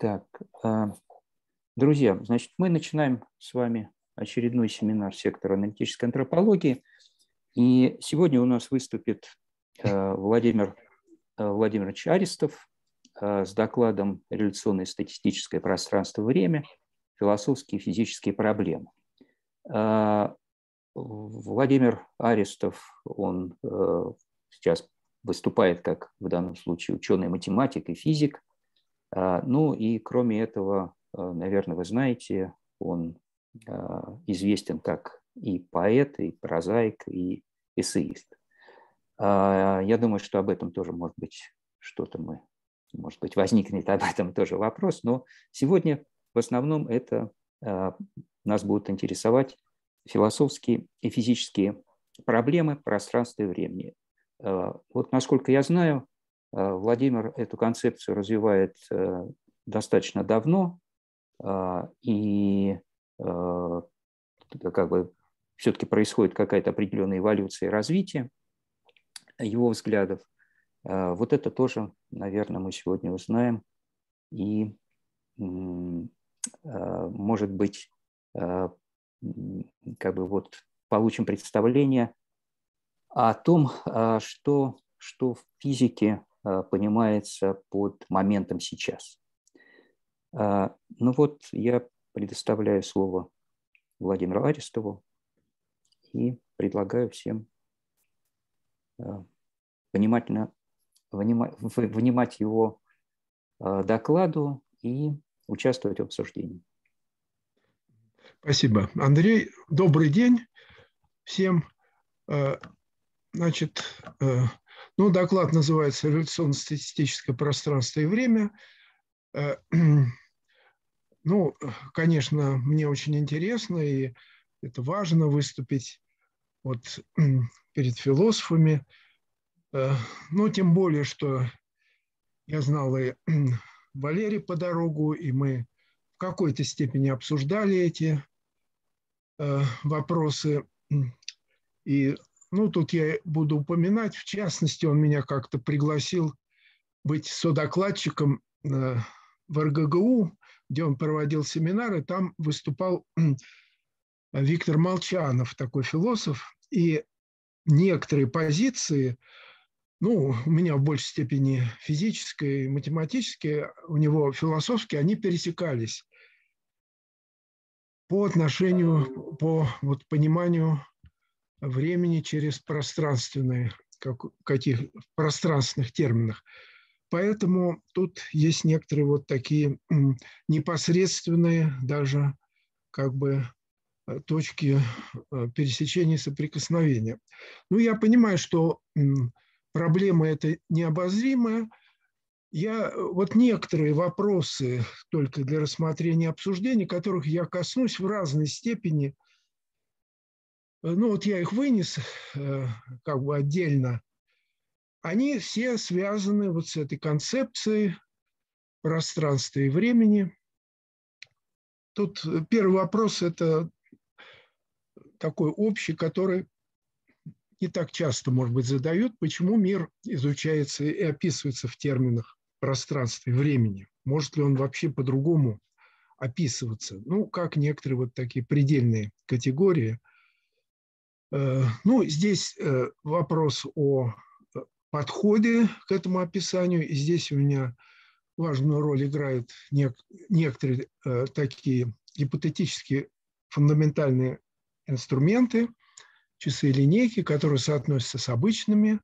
Так, а, друзья, значит, мы начинаем с вами очередной семинар сектора аналитической антропологии. И сегодня у нас выступит а, Владимир а, Владимирович Аристов с докладом «Реляционное статистическое пространство время. Философские и физические проблемы». Владимир Аристов, он сейчас выступает как в данном случае ученый-математик и физик – ну и кроме этого, а, наверное, вы знаете, он а, известен как и поэт, и прозаик, и эссеист. Я думаю, что об этом тоже, может быть, что-то мы, может быть, возникнет об этом тоже вопрос, но сегодня в основном это нас будут интересовать философские и физические проблемы пространства и времени. Вот насколько я знаю, Владимир эту концепцию развивает э, достаточно давно, э, и как бы все-таки происходит какая-то определенная эволюция и развитие его взглядов. Вот это тоже, наверное, мы сегодня узнаем и, может быть, как бы вот получим представление о том, что, что в физике Э, понимается под моментом сейчас. А, ну вот я предоставляю слово Владимиру Арестову и предлагаю всем э, внимательно внимать его э, докладу и участвовать в обсуждении. Спасибо. Андрей, добрый день всем. Значит, ну, доклад называется «Революционно-статистическое пространство и время». Э, ну, конечно, мне очень интересно, и это важно выступить вот перед философами. Э, ну, тем более, что я знал и Валерий по дорогу, и мы в какой-то степени обсуждали эти э, вопросы. И ну, тут я буду упоминать, в частности, он меня как-то пригласил быть содокладчиком э, в РГГУ, где он проводил семинары, там выступал Виктор Молчанов, такой философ, и некоторые позиции, ну, у меня в большей степени физические, математические, у него философские, они пересекались по отношению, по вот, пониманию времени через пространственные, как, каких пространственных терминах. Поэтому тут есть некоторые вот такие непосредственные даже как бы э, точки э, пересечения соприкосновения. Ну, я понимаю, что проблема эта необозримая. Я э, вот некоторые вопросы только для рассмотрения обсуждения, которых я коснусь в разной степени – ну вот я их вынес э, как бы отдельно, они все связаны вот с этой концепцией пространства и времени. Тут э, первый вопрос – это такой общий, который не так часто, может быть, задают, почему мир изучается и описывается в терминах пространства и времени. Может ли он вообще по-другому описываться? Ну, как некоторые вот такие предельные категории – Э, ну, здесь э, вопрос о э, подходе к этому описанию. И здесь у меня важную роль играют некоторые такие гипотетические фундаментальные инструменты, часы и линейки, которые соотносятся с обычными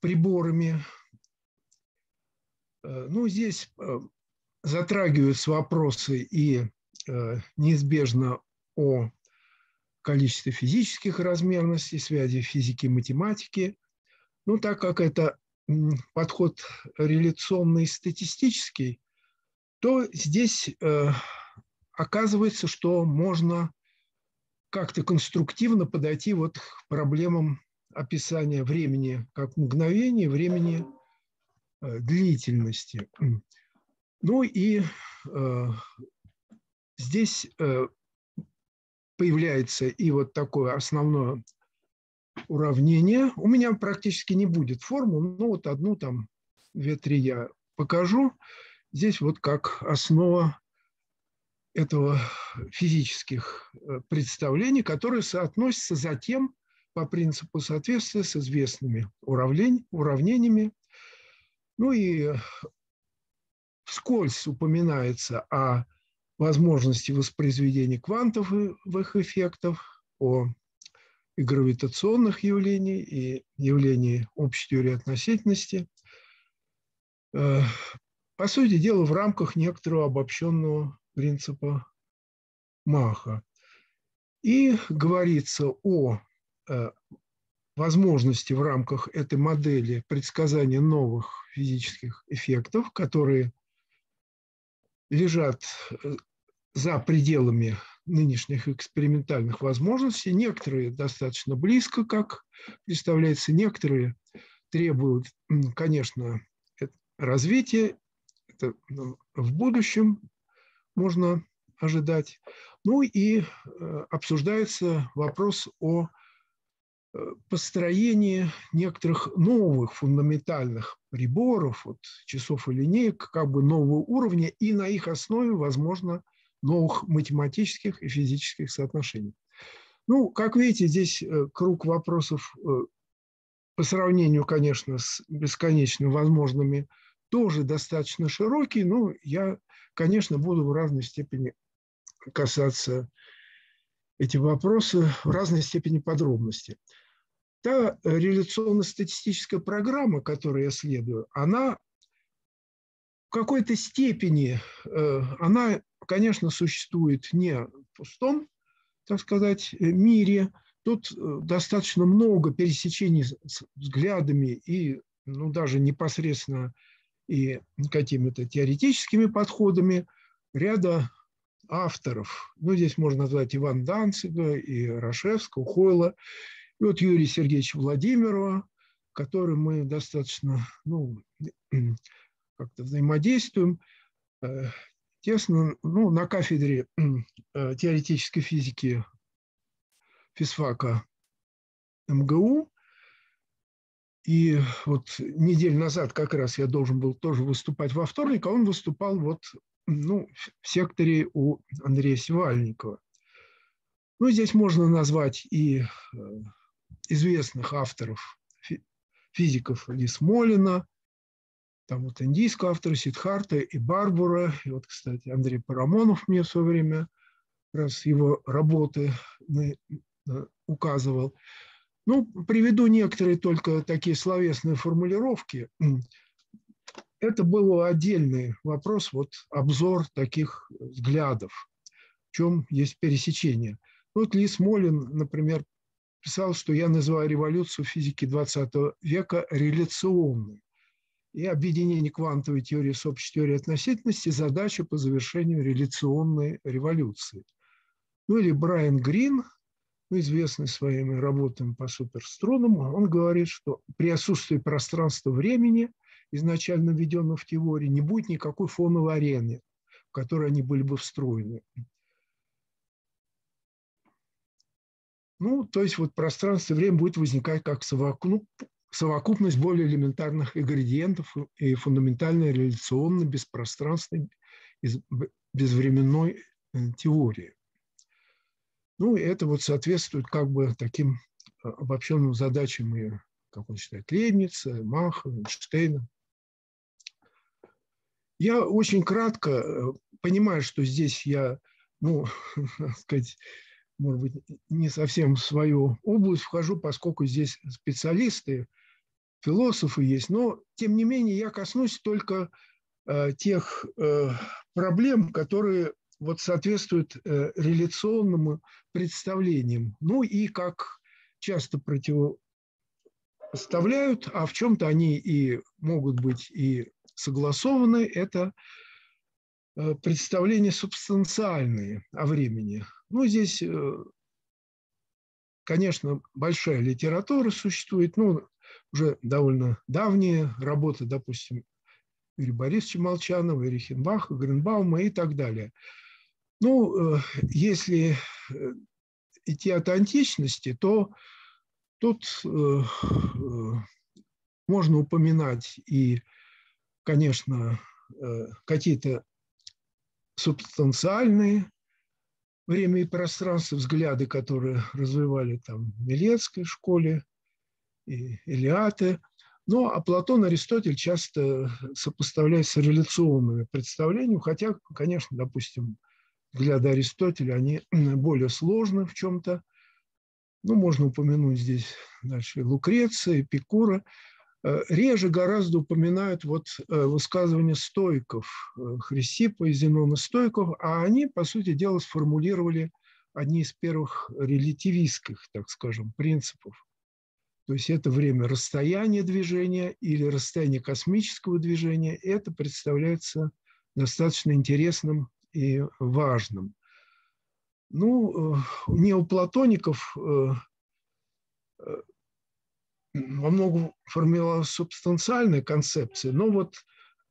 приборами. Ну, здесь затрагиваются вопросы и неизбежно о количестве физических размерностей, связи физики и математики. Ну, так как это подход реляционный статистический, то здесь э, оказывается, что можно как-то конструктивно подойти вот к проблемам описания времени как мгновения, времени э, длительности. Ну и э, здесь э, появляется и вот такое основное уравнение. У меня практически не будет формул, но вот одну там, две-три я покажу. здесь вот как основа этого физических э, представлений, которые соотносятся затем по принципу соответствия с известными уравнениями. Ну и вскользь упоминается о возможности воспроизведения квантовых эффектов, о и гравитационных явлений, и явлений общей теории относительности. Э, по сути дела, в рамках некоторого обобщенного принципа Маха. И говорится о э, возможности в рамках этой модели предсказания новых физических эффектов, которые лежат э, за пределами нынешних экспериментальных возможностей. Некоторые достаточно близко, как представляется, некоторые требуют, конечно, развития. Это ну, в будущем можно ожидать. Ну и э, обсуждается вопрос о э, построении некоторых новых фундаментальных приборов, вот, часов и линеек, как бы нового уровня, и на их основе, возможно, новых математических и физических соотношений. Ну, как видите, здесь э, круг вопросов по сравнению, конечно, с бесконечно возможными тоже достаточно широкий, но я конечно, буду в разной степени касаться эти вопросы в разной степени подробности. Та реляционно-статистическая программа, которую я следую, она в какой-то степени, э, она, конечно, существует не в пустом, так сказать, мире. Тут э, достаточно много пересечений с взглядами и ну, даже непосредственно и какими-то теоретическими подходами ряда авторов. Ну, здесь можно назвать Иван Данцига, и Рашевского, Хойла, и вот Юрия Сергеевича Владимирова, которым мы достаточно ну, как-то взаимодействуем э, тесно ну, на кафедре э, теоретической физики физфака МГУ. И вот неделю назад как раз я должен был тоже выступать во вторник, а он выступал вот ну, в секторе у Андрея Севальникова. Ну, здесь можно назвать и э, известных авторов, физиков Лисмолина, там вот индийского автора Сидхарта и Барбура, и вот, кстати, Андрей Парамонов мне в свое время раз его работы указывал. Ну, приведу некоторые только такие словесные формулировки. Это был отдельный вопрос, вот обзор таких взглядов, в чем есть пересечение. Вот Ли Смолин, например, писал, что я называю революцию физики 20 века реляционной. И объединение квантовой теории с общей теорией относительности – задача по завершению реляционной революции. Ну или Брайан Грин – ну, известный своими работами по суперструнам, он говорит, что при отсутствии пространства-времени, изначально введенного в теории, не будет никакой фоновой арены, в которой они были бы встроены. Ну, то есть вот пространство и время будет возникать как совокупность более элементарных ингредиентов и фундаментальной реляционной беспространственной безвременной э, теории. Ну, это вот соответствует как бы таким а, обобщенным задачам и, как он считает, Лейбница, Маха, Эйнштейна. Я очень кратко э, понимаю, что здесь я, ну, сказать, может быть, не совсем в свою область вхожу, поскольку здесь специалисты, философы есть, но, тем не менее, я коснусь только э, тех э, проблем, которые вот соответствует э, реляционным представлениям. Ну и как часто противопоставляют, а в чем-то они и могут быть и согласованы, это э, представления субстанциальные о времени. Ну, здесь, э, конечно, большая литература существует, ну, уже довольно давние работы, допустим, Юрия Борисовича Молчанова, Рихенбаха, Гринбаума и так далее – ну, э, если э, идти от античности, то тут э, можно упоминать и, конечно, какие-то субстанциальные время и пространство, взгляды, которые развивали там в Милецкой школе и Илиаты. Но а Платон, Аристотель часто сопоставляют с реляционными представлениями, хотя, конечно, допустим, взгляды Аристотеля, они более сложны в чем-то. Ну, можно упомянуть здесь дальше Лукреция, Эпикура. Э, реже гораздо упоминают вот э, высказывания стойков, э, Хрисипа и Зенона стойков, а они, по сути дела, сформулировали одни из первых релятивистских, так скажем, принципов. То есть это время расстояния движения или расстояние космического движения. Это представляется достаточно интересным и важным. Ну, у неоплатоников во многом формировалась субстанциальная концепция, но вот,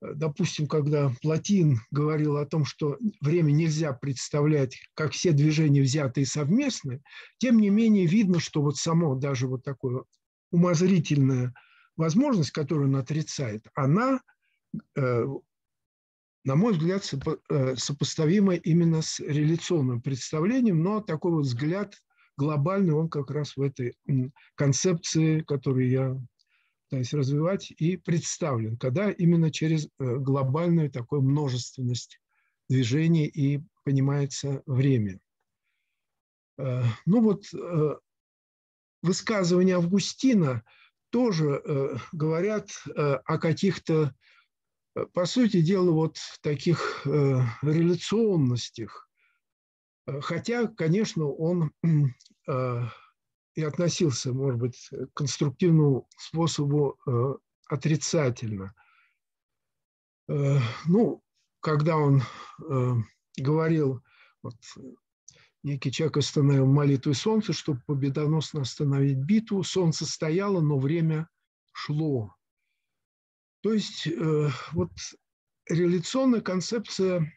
э, допустим, когда Платин говорил о том, что время нельзя представлять как все движения взятые совместно, тем не менее видно, что вот само даже вот такое умозрительная возможность, которую он отрицает, она, э, на мой взгляд, э, сопоставима именно с реляционным представлением, но такой вот взгляд глобальный, он как раз в этой концепции, которую я пытаюсь развивать, и представлен, когда именно через э, глобальную такую множественность движений и понимается время. Э, ну вот э, высказывания Августина тоже говорят о каких-то, по сути дела, вот таких реляционностях, хотя, конечно, он э, и относился, может быть, к конструктивному способу э, отрицательно. Ну, когда он говорил, вот, некий человек остановил молитву солнца, чтобы победоносно остановить битву, солнце стояло, но время шло. То есть вот реляционная концепция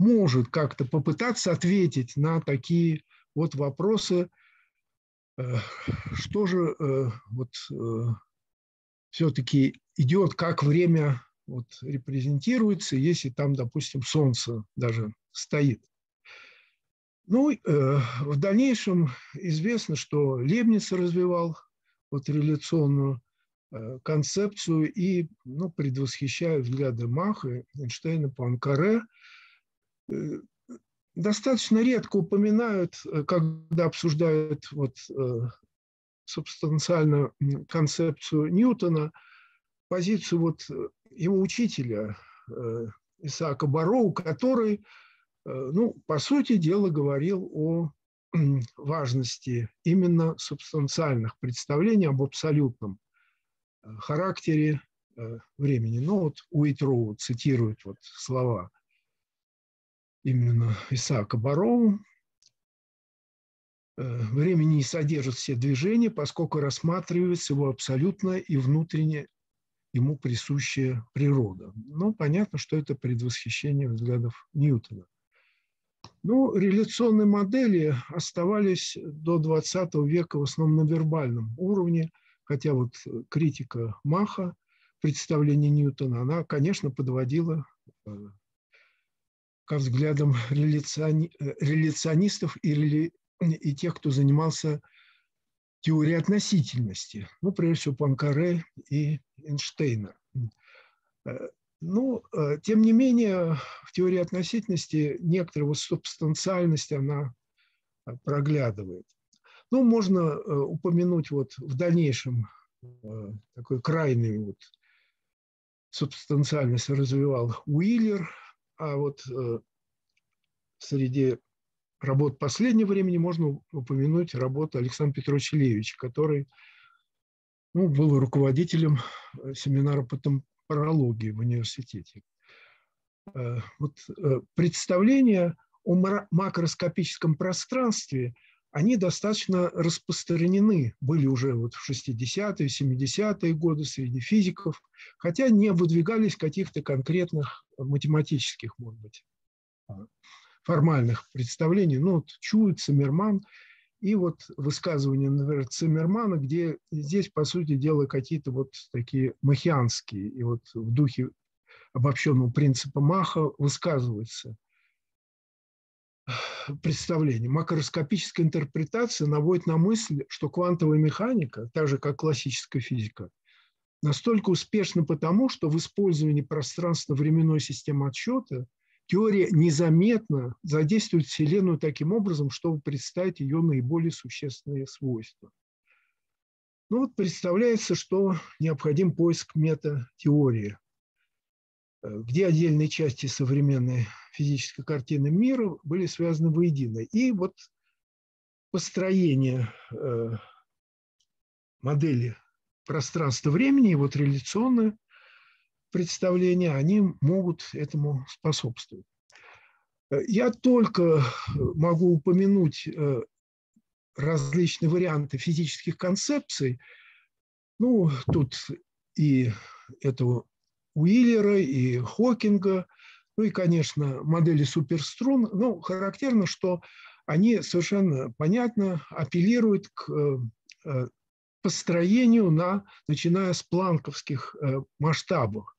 может как-то попытаться ответить на такие вот вопросы, э, что же э, вот э, все-таки идет, как время вот репрезентируется, если там, допустим, солнце даже стоит. Ну, в дальнейшем известно, что Лебниц развивал вот реляционную концепцию и ну, предвосхищая взгляды Маха, Эйнштейна, Пуанкаре – достаточно редко упоминают, э, когда обсуждают вот, э, субстанциальную концепцию Ньютона, позицию вот его учителя Исаака Бароу, который, ну, по сути дела, говорил о важности именно субстанциальных представлений об абсолютном характере времени. Ну вот Уитроу цитирует вот слова именно Исаака Бароу. Э, время не содержит все движения, поскольку рассматривается его абсолютная и внутренне ему присущая природа. Ну, понятно, что это предвосхищение взглядов Ньютона. Ну, реляционные модели оставались до 20 века в основном на вербальном уровне, хотя вот критика Маха, представление Ньютона, она, конечно, подводила э, ко взглядам реляциони, э, реляционистов и, рели, и тех, кто занимался теорией относительности, ну, прежде всего, Панкаре и Эйнштейна. Э, ну, э, тем не менее, в теории относительности некоторая субстанциальность, она проглядывает. Ну, можно упомянуть вот в дальнейшем такой крайний вот субстанциальность развивал Уиллер – а вот э, среди работ последнего времени можно упомянуть работу Александра Петровича Левича, который ну, был руководителем э, семинара по темпорологии в университете. Э, вот представления о макроскопическом пространстве, они достаточно распространены были уже вот в 60-е, 70-е годы среди физиков, хотя не выдвигались каких-то конкретных математических, может быть, а, формальных представлений. Ну, вот Чуй, Циммерман и вот высказывания, например, Циммермана, где здесь, по сути дела, какие-то вот такие махианские, и вот в духе обобщенного принципа Маха высказывается представление. Макроскопическая интерпретация наводит на мысль, что квантовая механика, так же как классическая физика, настолько успешна потому, что в использовании пространственно-временной системы отсчета теория незаметно задействует Вселенную таким образом, чтобы представить ее наиболее существенные свойства. Ну вот представляется, что необходим поиск мета-теории, где отдельные части современной физической картины мира были связаны воедино. И вот построение э, модели пространства-времени вот реляционное представление, они могут этому способствовать. Э, я только могу упомянуть различные варианты физических концепций. Ну, тут и этого Уиллера, и Хокинга, ну и, конечно, модели суперструн. Ну, характерно, что они совершенно понятно апеллируют к э, построению на, начиная с планковских э, масштабов.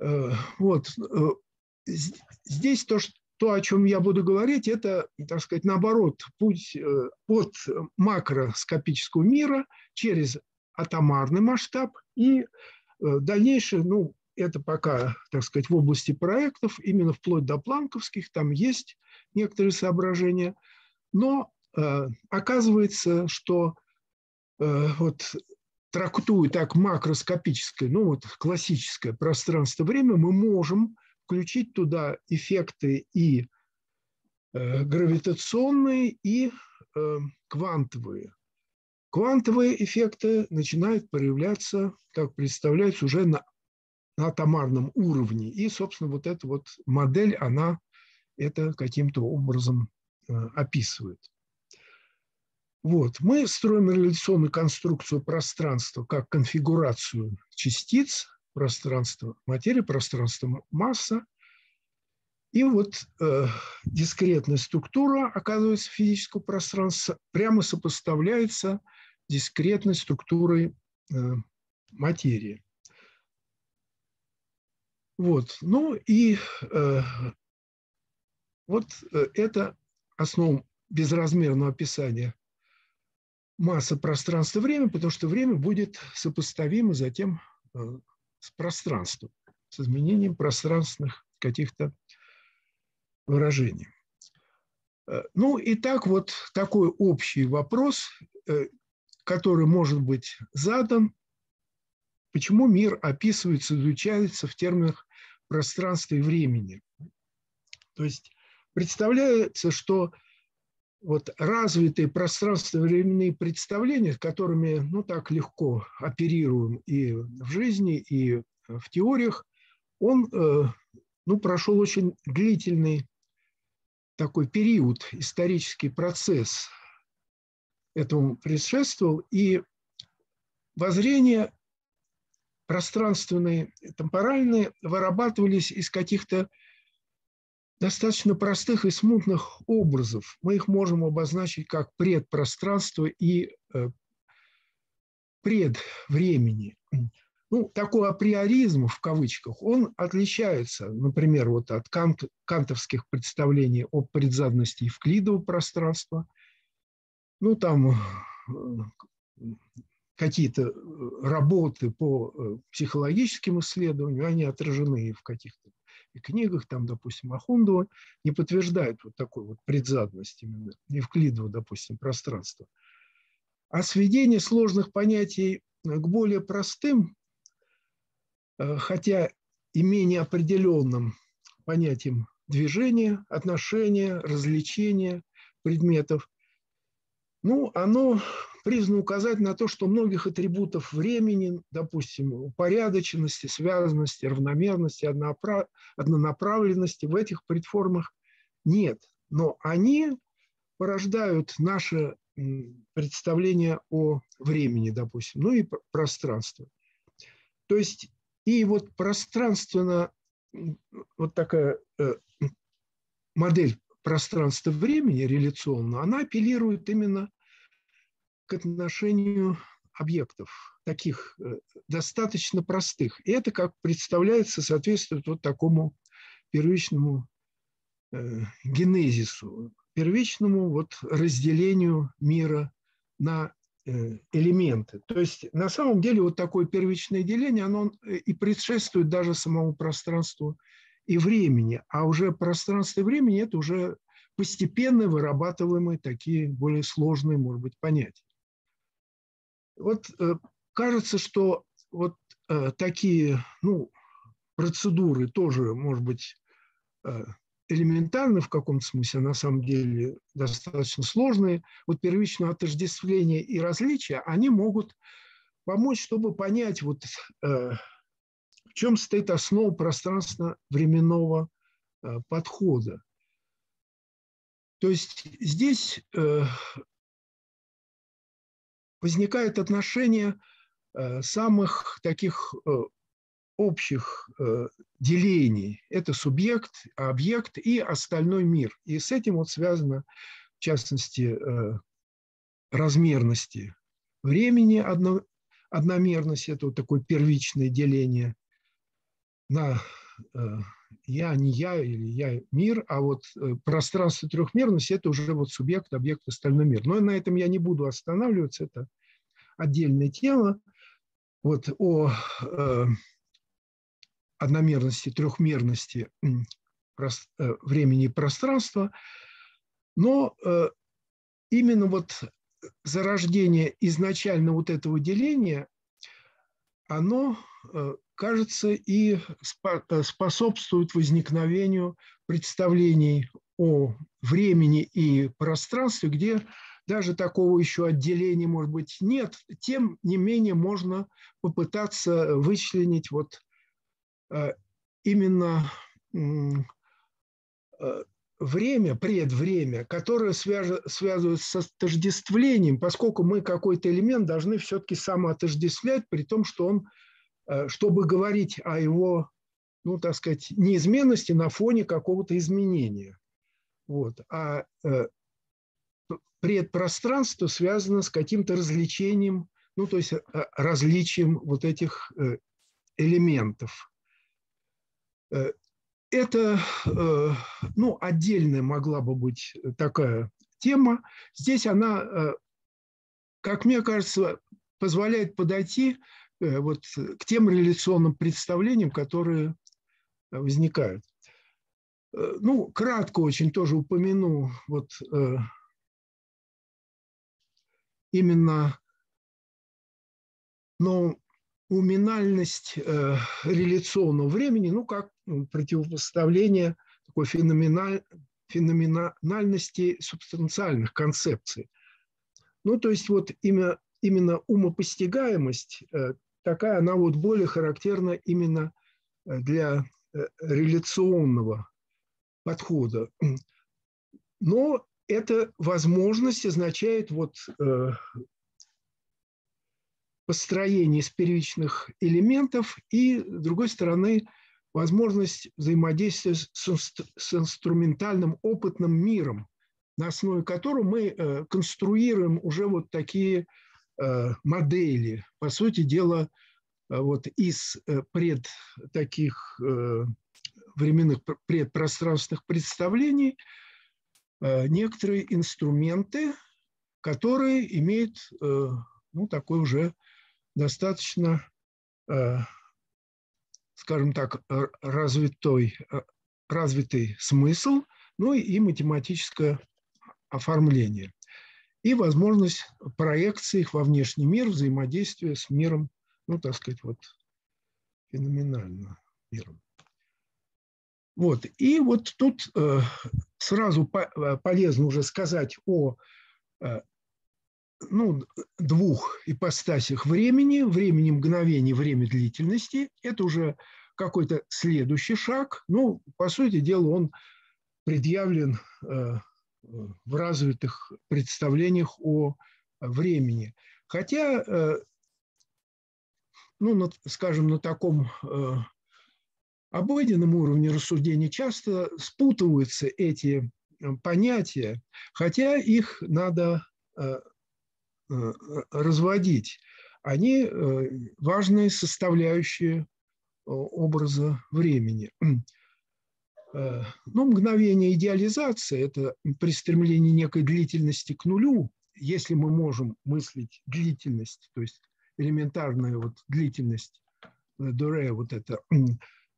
Э, вот. Здесь то, что то, о чем я буду говорить, это, так сказать, наоборот, путь э, от макроскопического мира через атомарный масштаб и э, дальнейшее, ну, это пока, так сказать, в области проектов, именно вплоть до планковских, там есть некоторые соображения, но э, оказывается, что э, вот трактуя так макроскопическое, ну вот классическое пространство-время, мы можем включить туда эффекты и э, гравитационные, и э, квантовые. Квантовые эффекты начинают проявляться, как представляется, уже на, на атомарном уровне. И, собственно, вот эта вот модель, она это каким-то образом э, описывает. Вот. Мы строим реляционную конструкцию пространства как конфигурацию частиц, пространство материи, пространство масса. И вот э, дискретная структура, оказывается, физического пространства прямо сопоставляется дискретной структурой э, материи. Вот. Ну и э, вот э, это основа безразмерного описания массы пространства время, потому что время будет сопоставимо затем с пространством, с изменением пространственных каких-то выражений. Ну и так вот такой общий вопрос, который может быть задан, почему мир описывается, изучается в терминах пространства и времени. То есть представляется, что вот развитые пространственно-временные представления, которыми ну, так легко оперируем и в жизни, и в теориях, он э, ну, прошел очень длительный такой период, исторический процесс этому предшествовал, и воззрения пространственные, темпоральные вырабатывались из каких-то достаточно простых и смутных образов. Мы их можем обозначить как предпространство и э, предвремени. Ну, такой априоризм, в кавычках, он отличается, например, вот от кант, кантовских представлений о предзадности Евклидового пространства. Ну, там э, какие-то работы по э, психологическим исследованиям, они отражены в каких-то книгах, там, допустим, Ахундова, не подтверждают вот такой вот предзадность именно Евклидова, допустим, пространства. А сведение сложных понятий к более простым, э, хотя и менее определенным понятиям движения, отношения, развлечения предметов, ну, оно призвано указать на то, что многих атрибутов времени, допустим, упорядоченности, связанности, равномерности, однонаправленности в этих предформах нет. Но они порождают наше представление о времени, допустим, ну и пространство. То есть и вот пространственно, вот такая э, модель пространства-времени реляционно, она апеллирует именно к отношению объектов. таких достаточно простых. И это, как представляется, соответствует вот такому первичному генезису, первичному вот разделению мира на элементы. То есть на самом деле вот такое первичное деление, оно и предшествует даже самому пространству и времени, а уже пространство и времени – это уже постепенно вырабатываемые такие более сложные, может быть, понятия. Вот э, кажется, что вот э, такие ну, процедуры тоже, может быть, э, элементарны в каком-то смысле, а на самом деле достаточно сложные. Вот первичное отождествление и различия, они могут помочь, чтобы понять, вот, чем стоит основа пространственно-временного подхода. То есть здесь э, возникает отношение э, самых таких э, общих делений. Это субъект, объект и остальной мир. И с этим вот связано, в частности, размерности времени, одно, одномерность, это вот такое первичное деление на я не я или я мир, а вот э, пространство трехмерности – это уже вот субъект, объект, остальной мир. Но на этом я не буду останавливаться, это отдельная тема. Вот о э, одномерности, трехмерности э, времени и пространства. Но э, именно вот зарождение изначально вот этого деления, оно э, кажется, и э, способствует возникновению представлений о времени и пространстве, где даже такого еще отделения, может быть, нет, тем не менее можно попытаться вычленить вот э, именно э, время, предвремя, которое связывается с отождествлением, поскольку мы какой-то элемент должны все-таки самоотождествлять, при том, что он чтобы говорить о его, ну, так сказать, неизменности на фоне какого-то изменения. Вот. А э, предпространство связано с каким-то развлечением, ну, то есть э, различием вот этих элементов. Это, ну, отдельная могла бы быть такая тема. Здесь она, как мне кажется, позволяет подойти Э, вот к тем реляционным представлениям, которые э, возникают. Э, ну, кратко очень тоже упомяну вот именно но уминальность э, реляционного времени, ну, как ну, противопоставление такой феноменаль, феноменальности субстанциальных концепций. Ну, то есть вот именно, именно умопостигаемость такая, она вот более характерна именно э, для э, реляционного подхода. Но эта возможность означает вот э, построение из первичных элементов и, с другой стороны, возможность взаимодействия с, инструментальным опытным миром, на основе которого мы конструируем уже вот такие модели, по сути дела, э, вот из э, пред таких временных предпространственных представлений некоторые инструменты, которые имеют ну, такой уже достаточно, скажем так, развитой, развитый смысл, ну и математическое оформление и возможность проекции их во внешний мир, взаимодействия с миром, ну, так сказать, вот феноменально миром. Вот. И вот тут э, сразу по, э, полезно уже сказать о э, ну, двух ипостасях времени, времени мгновений, время длительности. Это уже какой-то следующий шаг. Ну, по сути дела, он предъявлен э, в развитых представлениях о времени. Хотя, э, ну, скажем, на таком э, обыденном уровне рассуждений часто спутываются эти э, понятия, хотя их надо разводить. они важные составляющие образа времени. Ну, мгновение идеализации – это при стремлении некой длительности к нулю, если мы можем мыслить длительность, то есть элементарную вот длительность Дуре, вот это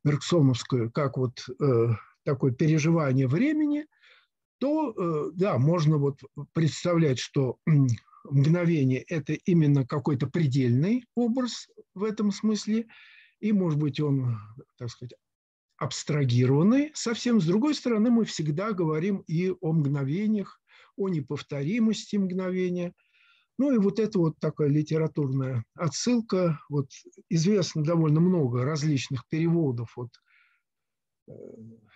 Берксоновскую, как вот э, такое переживание времени, то, э, да, можно вот представлять, что мгновение – это именно какой-то предельный образ в этом смысле, и, может быть, он, так сказать, абстрагированный. Совсем с другой стороны, мы всегда говорим и о мгновениях, о неповторимости мгновения. Ну и вот это вот такая литературная отсылка. Вот известно довольно много различных переводов от э,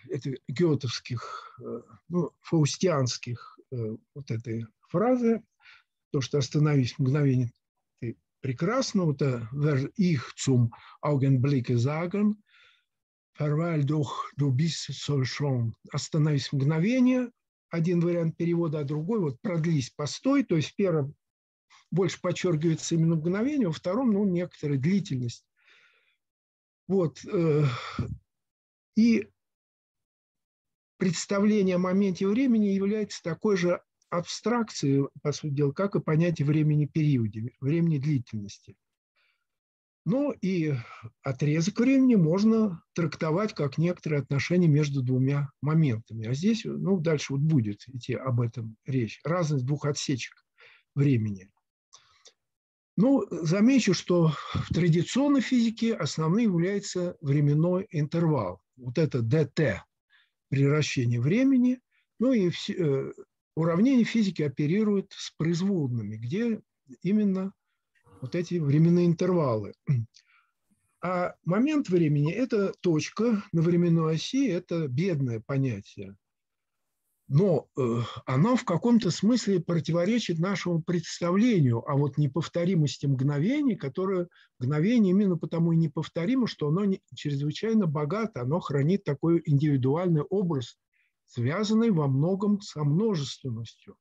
это гетовских, э, ну, фаустианских э, вот этой фразы, то, что остановись мгновение, ты прекрасно, вот «Wer ich zum Augenblicke sagen», «Verweil doch, du bist so schon», «Остановись мгновение», один вариант перевода, а другой вот продлись, постой, то есть в первом больше подчеркивается именно мгновение, во втором, ну, некоторая длительность. Вот. Э, и представление о моменте времени является такой же абстракцией, по сути дела, как и понятие времени периоде, времени длительности. Ну и отрезок времени можно трактовать как некоторые отношения между двумя моментами. А здесь, ну, дальше вот будет идти об этом речь. Разность двух отсечек времени. Ну, замечу, что в традиционной физике основным является временной интервал. Вот это dt при вращении времени. Ну и все, э, уравнения физики оперируют с производными, где именно вот эти временные интервалы. А момент времени – это точка на временной оси, это бедное понятие. Но э, оно в каком-то смысле противоречит нашему представлению о вот неповторимости мгновений, которое мгновение именно потому и неповторимо, что оно не, чрезвычайно богато, оно хранит такой индивидуальный образ, связанный во многом со множественностью.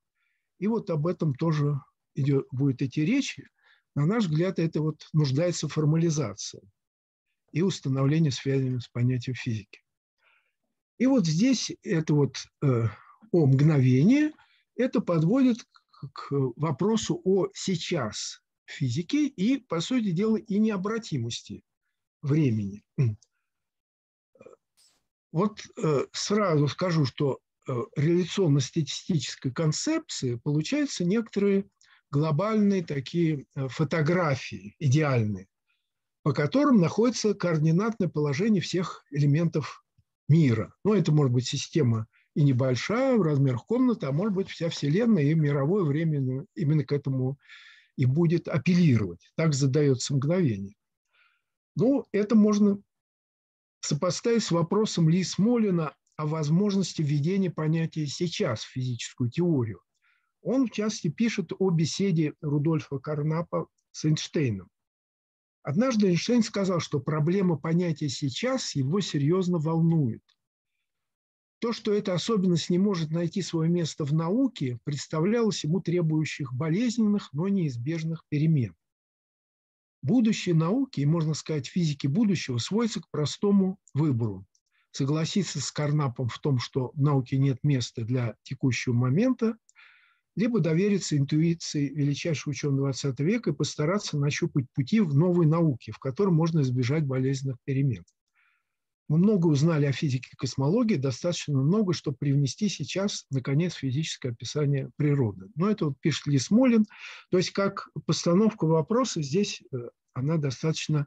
И вот об этом тоже идет, будет идти речь. На наш взгляд, это вот нуждается в формализации и установлении связи с понятием физики. И вот здесь это вот э, о мгновении, это подводит к вопросу о сейчас физике и, по сути дела, и необратимости времени. Вот э, сразу скажу, что э, реляционно-статистической концепции получаются некоторые глобальные такие э, фотографии, идеальные, по которым находится координатное положение всех элементов мира. Ну, это может быть система и небольшая в размерах комнаты, а может быть вся Вселенная и мировое время именно к этому и будет апеллировать. Так задается мгновение. Ну, это можно сопоставить с вопросом Ли Смолина о возможности введения понятия «сейчас» в физическую теорию. Он, в частности, пишет о беседе Рудольфа Карнапа с Эйнштейном. Однажды Эйнштейн сказал, что проблема понятия «сейчас» его серьезно волнует. То, что эта особенность не может найти свое место в науке, представлялось ему требующих болезненных, но неизбежных перемен. Будущее науки, и, можно сказать, физики будущего, сводится к простому выбору. Согласиться с Карнапом в том, что в науке нет места для текущего момента, либо довериться интуиции величайшего ученого XX века и постараться нащупать пути в новой науке, в которой можно избежать болезненных перемен. Мы много узнали о физике и космологии, достаточно много, чтобы привнести сейчас, наконец, физическое описание природы. Но это вот пишет Ли Смолин. То есть как постановка вопроса здесь э, она достаточно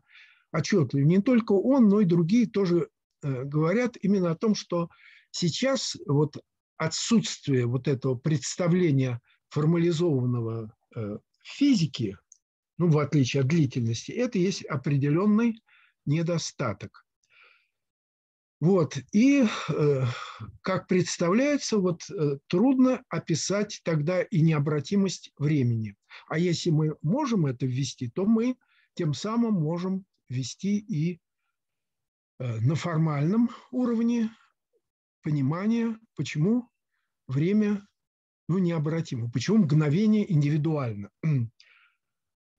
отчетлива. Не только он, но и другие тоже э, говорят именно о том, что сейчас вот отсутствие вот этого представления формализованного э, физики, ну, в отличие от длительности, это есть определенный недостаток. Вот. И, э, как представляется, вот э, трудно описать тогда и необратимость времени. А если мы можем это ввести, то мы тем самым можем ввести и на формальном уровне понимание, почему время ну, необратимо, почему мгновение индивидуально.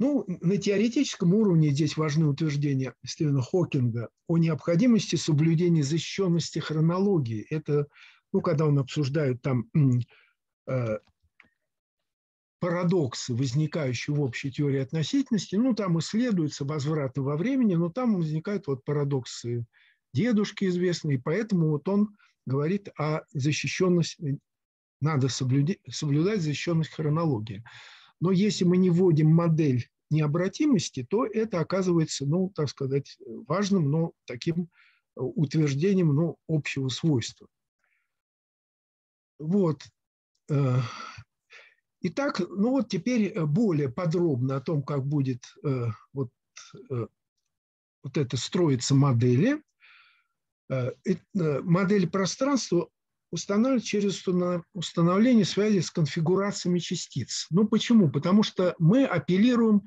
Ну, на теоретическом уровне здесь важны утверждения Стивена Хокинга о необходимости соблюдения защищенности хронологии. Это, ну, когда он обсуждает там э, парадоксы, возникающие в общей теории относительности, ну, там исследуются возвраты во времени, но там возникают вот парадоксы дедушки известные, поэтому вот он говорит о защищенности, надо соблюдать, соблюдать защищенность хронологии. Но если мы не вводим модель необратимости, то это оказывается, ну, так сказать, важным, но таким утверждением ну, общего свойства. Вот. Э, итак, ну вот теперь более подробно о том, как будет э, вот, э, вот это строиться модели. Модель пространства устанавливать через установление связи с конфигурациями частиц. Ну почему? Потому что мы апеллируем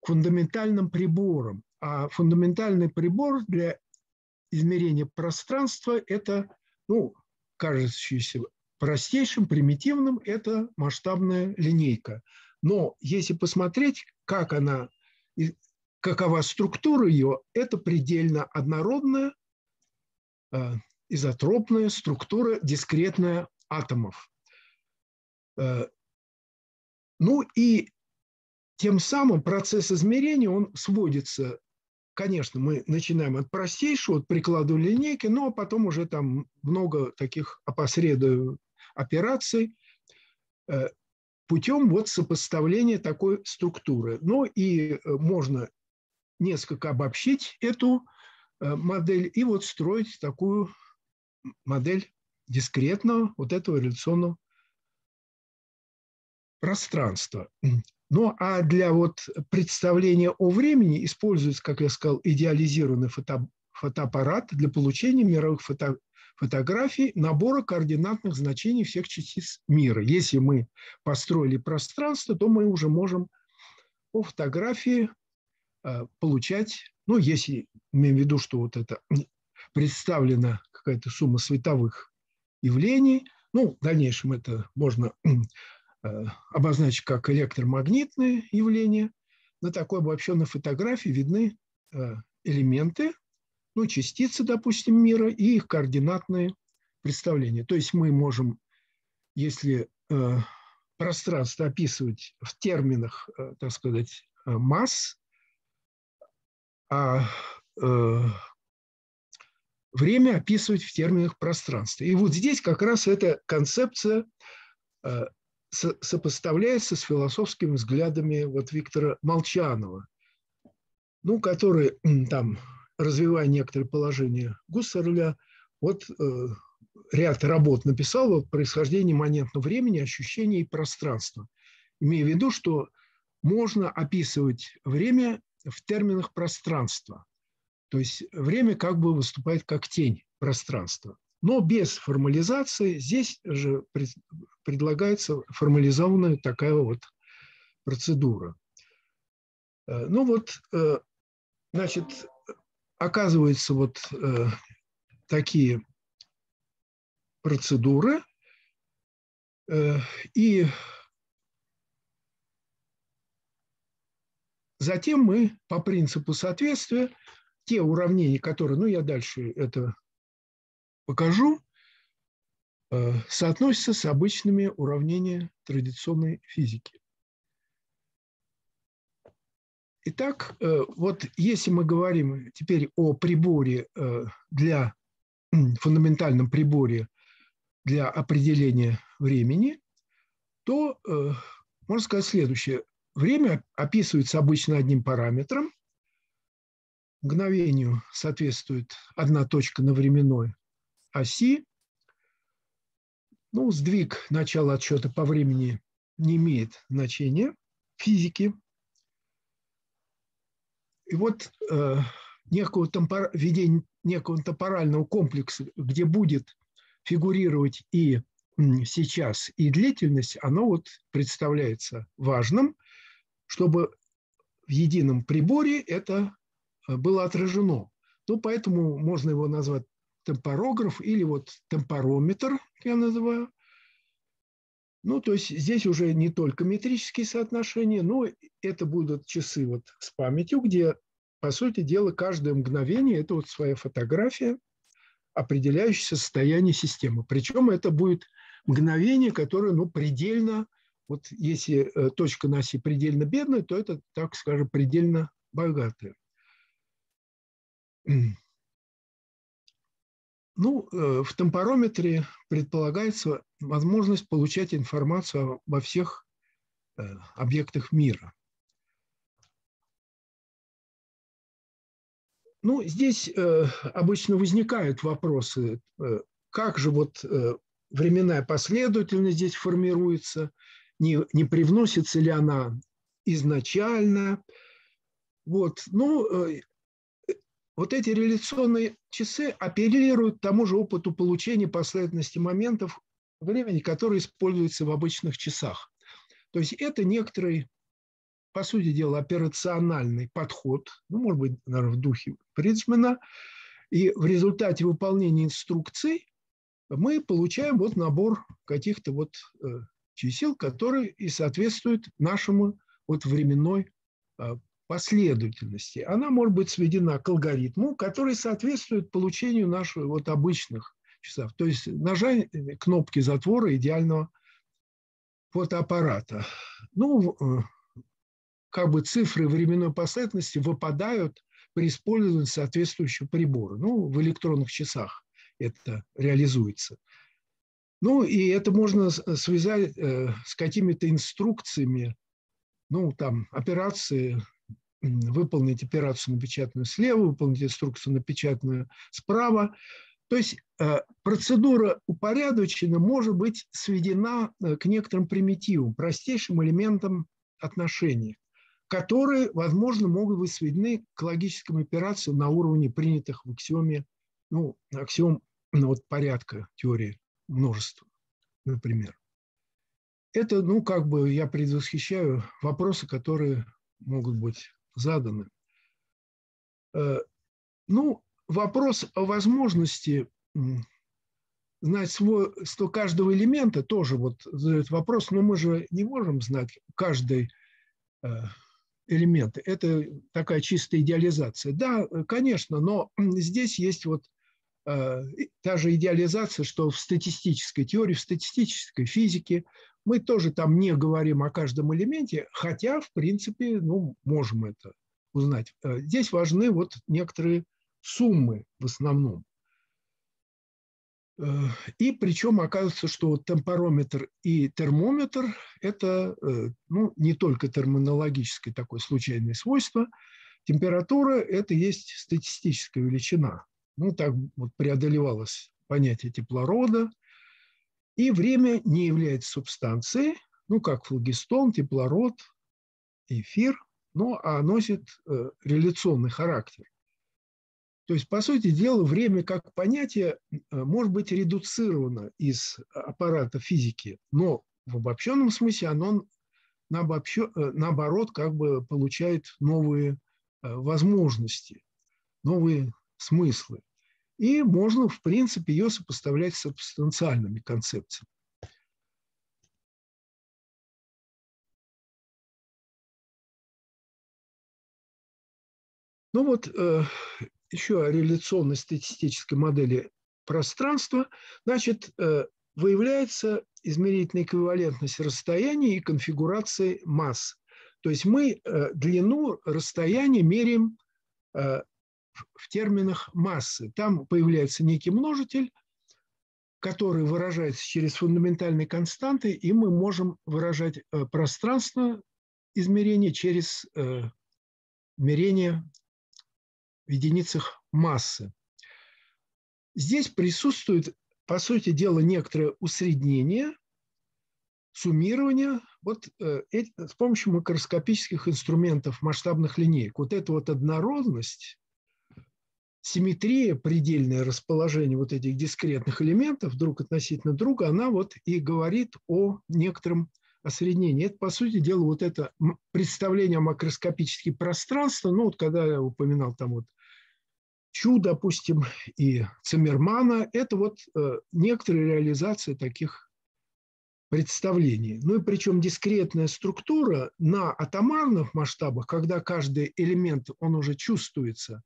к фундаментальным приборам, а фундаментальный прибор для измерения пространства – это, ну, кажущийся простейшим, примитивным – это масштабная линейка. Но если посмотреть, как она, какова структура ее, это предельно однородная, э, изотропная структура дискретная атомов. Э, ну и тем самым процесс измерения, он сводится, конечно, мы начинаем от простейшего, от прикладывания линейки, но потом уже там много таких опосредованных операций э, путем вот сопоставления такой структуры. Ну и э, можно несколько обобщить эту модель и вот строить такую модель дискретного вот этого реляционного пространства. Ну, а для вот представления о времени используется, как я сказал, идеализированный фото, фотоаппарат для получения мировых фото, фотографий набора координатных значений всех частиц мира. Если мы построили пространство, то мы уже можем по фотографии э, получать, ну, если имеем в виду, что вот это представлена какая-то сумма световых явлений. Ну, в дальнейшем это можно э, обозначить как электромагнитные явления. На такой обобщенной фотографии видны э, элементы, ну, частицы, допустим, мира и их координатные представления. То есть мы можем, если э, пространство описывать в терминах, так сказать, масс, а время описывать в терминах пространства. И вот здесь как раз эта концепция э, сопоставляется с философскими взглядами вот Виктора Молчанова, ну, который там, развивая некоторые положения Гуссерля, вот э, ряд работ написал о происхождении имманентного времени, ощущения и пространства, имея в виду, что можно описывать время в терминах пространства. То есть время как бы выступает как тень пространства. Но без формализации здесь же предлагается формализованная такая вот процедура. Э, ну вот, э, значит, оказывается вот э, такие процедуры, и затем мы по принципу соответствия те уравнения, которые, ну, я дальше это покажу, э, соотносятся с обычными уравнениями традиционной физики. Итак, э, вот если мы говорим теперь о приборе э, для фундаментальном приборе для определения времени, то можно сказать следующее. Время описывается обычно одним параметром, мгновению соответствует одна точка на временной оси. Ну, сдвиг начала отсчета по времени не имеет значения физики. И вот э, некого темпор... введение некого темпорального комплекса, где будет фигурировать и сейчас, и длительность, оно вот представляется важным, чтобы в едином приборе это Э, было отражено. Ну, поэтому можно его назвать темпорограф или вот темпорометр, я называю. Ну, то есть здесь уже не только метрические соотношения, но это будут часы вот с памятью, где, по сути дела, каждое мгновение – это вот своя фотография, определяющая состояние системы. Причем это будет мгновение, которое ну, предельно, вот если э, точка на предельно бедная, то это, так скажем, предельно богатая. Ну, э, в темпорометре предполагается возможность получать информацию во всех э, объектах мира. Ну, здесь обычно возникают вопросы, как же вот временная последовательность здесь формируется, не, не привносится ли она изначально. Вот. Ну, вот эти реляционные часы апеллируют тому же опыту получения последовательности моментов времени, который используется в обычных часах. То есть это некоторый, по сути дела, операциональный подход, ну, может быть, наверное, в духе Придсмена, и в результате выполнения инструкций мы получаем вот набор каких-то вот э, чисел, которые и соответствуют нашему вот временной э, последовательности, она может быть сведена к алгоритму, который соответствует получению наших вот обычных часов. То есть нажание кнопки затвора идеального фотоаппарата. Ну, э, как бы цифры временной последовательности выпадают при использовании соответствующего прибора. Ну, в электронных часах это реализуется. Ну, и это можно связать э, с какими-то инструкциями, ну, там, операции выполнить операцию напечатанную слева, выполнить инструкцию напечатанную справа. То есть э, процедура упорядочена может быть сведена э, к некоторым примитивам, простейшим элементам отношений, которые, возможно, могут быть сведены к логическим операциям на уровне принятых в аксиоме, ну, аксиом ну, вот, порядка теории множества, например. Это, ну, как бы я предвосхищаю вопросы, которые могут быть заданы. Э, ну, вопрос о возможности знать свойства каждого элемента тоже вот задает вопрос, но мы же не можем знать каждый э, элемент. Это такая чистая идеализация. Да, конечно, но здесь есть вот э, та же идеализация, что в статистической теории, в статистической физике мы тоже там не говорим о каждом элементе, хотя, в принципе, ну, можем это узнать. Э, здесь важны вот некоторые суммы в основном. Э, и причем оказывается, что темпорометр и термометр – это э, ну, не только терминологическое такое случайное свойство. Температура – это есть статистическая величина. Ну, так вот преодолевалось понятие теплорода. И время не является субстанцией, ну, как флогистон, теплород, эфир – но а носит э, реляционный характер. То есть, по сути дела, время как понятие э, может быть редуцировано из аппарата физики, но в обобщенном смысле оно э, наоборот как бы получает новые возможности, новые смыслы. И можно, в принципе, ее сопоставлять с субстанциальными концепциями. Ну вот э, еще о реляционной статистической модели пространства. Значит, э, выявляется измерительная эквивалентность расстояния и конфигурации масс. То есть мы э, длину расстояния меряем в терминах массы. Там появляется некий множитель, который выражается через фундаментальные константы, и мы можем выражать э, пространство измерения через э, мерение в единицах массы. Здесь присутствует, по сути дела, некоторое усреднение, суммирование вот, э, с помощью макроскопических инструментов масштабных линеек. Вот эта вот однородность, симметрия, предельное расположение вот этих дискретных элементов друг относительно друга, она вот и говорит о некотором осреднении. Это, по сути дела, вот это представление о макроскопических пространствах, ну вот когда я упоминал там вот Чу, допустим, и Циммермана – это вот э, некоторые реализации таких представлении. Ну и причем дискретная структура на атомарных масштабах, когда каждый элемент, он уже чувствуется,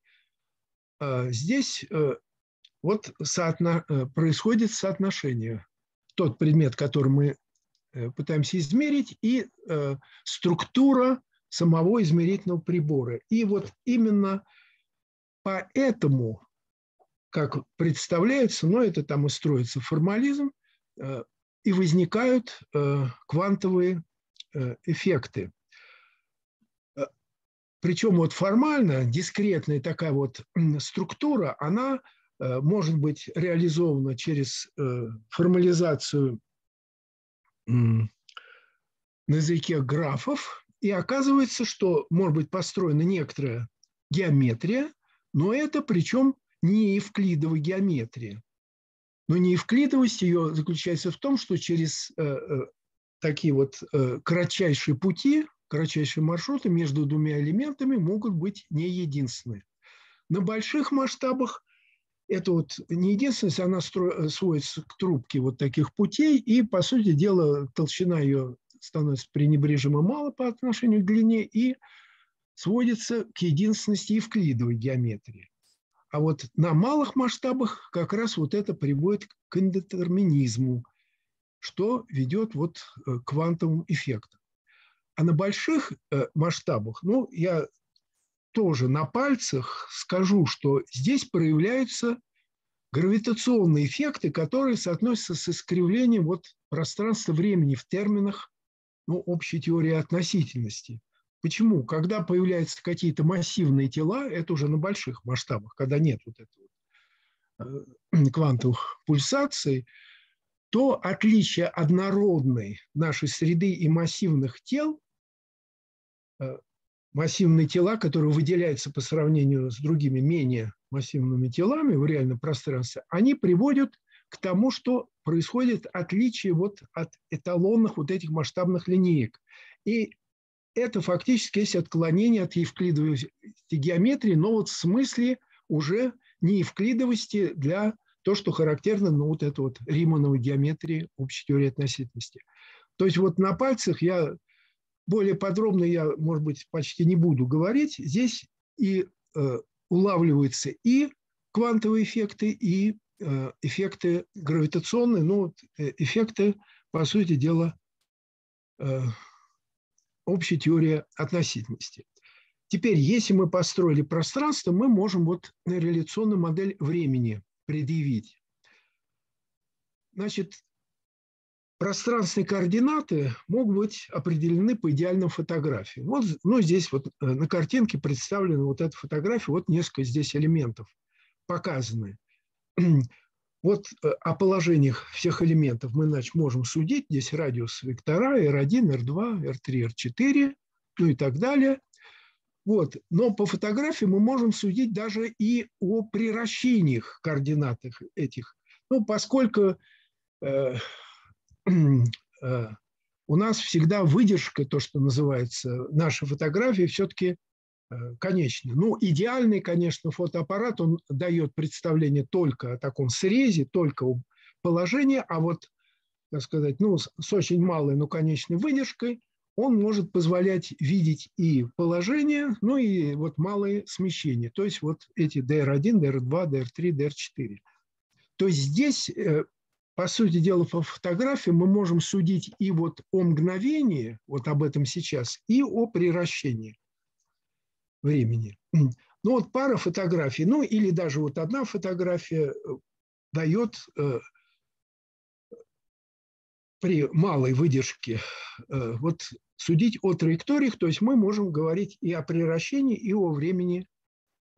здесь э, вот соотно... Э, происходит соотношение. Тот предмет, который мы пытаемся измерить, и структура самого измерительного прибора. И вот именно поэтому, как представляется, но это там и строится формализм, и возникают э, квантовые э, эффекты. Э, Причем вот формально дискретная такая вот структура, она может быть реализована через формализацию на языке графов, и оказывается, что может быть построена некоторая геометрия, но это причем не евклидовая геометрия. Но неевклидовость ее заключается в том, что через э, э, такие вот э, кратчайшие пути, кратчайшие маршруты между двумя элементами могут быть не единственны. На больших масштабах это вот не единственность, она стро... сводится к трубке вот таких путей, и, по сути дела, толщина ее становится пренебрежимо мало по отношению к длине и сводится к единственности евклидовой геометрии. А вот на малых масштабах как раз вот это приводит к индетерминизму, что ведет вот э, к квантовым эффектам. А на больших э, масштабах, ну, я тоже на пальцах скажу, что здесь проявляются гравитационные эффекты, которые соотносятся с искривлением вот пространства-времени в терминах ну, общей теории относительности – Почему? Когда появляются какие-то массивные тела, это уже на больших масштабах, когда нет вот этого э, квантовых пульсаций, то отличие однородной нашей среды и массивных тел, массивные тела, которые выделяются по сравнению с другими менее массивными телами в реальном пространстве, они приводят к тому, что происходит отличие вот от эталонных вот этих масштабных линеек. И это фактически есть отклонение от евклидовой геометрии, но вот в смысле уже не евклидовости для то, что характерно, ну, вот это вот Римановой геометрии общей теории относительности. То есть вот на пальцах я более подробно, я, может быть, почти не буду говорить. Здесь и э, улавливаются и квантовые эффекты, и э, эффекты гравитационные, ну, э, эффекты, по сути дела, э, общая теория относительности. Теперь, если мы построили пространство, мы можем вот реляционную модель времени предъявить. Значит, пространственные координаты могут быть определены по идеальным фотографиям. Вот, ну, здесь вот э, на картинке представлена вот эта фотография, вот несколько здесь элементов показаны. Вот э, о положениях всех элементов мы значит, можем судить. Здесь радиус вектора R1, R2, R3, R4, ну и так далее. Вот. Но по фотографии мы можем судить даже и о приращениях координатах этих. Ну, поскольку э, у нас всегда выдержка, то, что называется, нашей фотографии, все-таки Э, конечно. Ну, идеальный, конечно, фотоаппарат, он дает представление только о таком срезе, только о положении, а вот, так сказать, ну, с очень малой, но конечной выдержкой, он может позволять видеть и положение, ну и вот малые смещения, то есть вот эти DR1, DR2, DR3, DR4. То есть здесь, э, по сути дела, по фотографии мы можем судить и вот о мгновении, вот об этом сейчас, и о приращении времени. Ну вот пара фотографий, ну или даже вот одна фотография э, дает э, при малой выдержке э, вот судить о траекториях, то есть мы можем говорить и о приращении, и о времени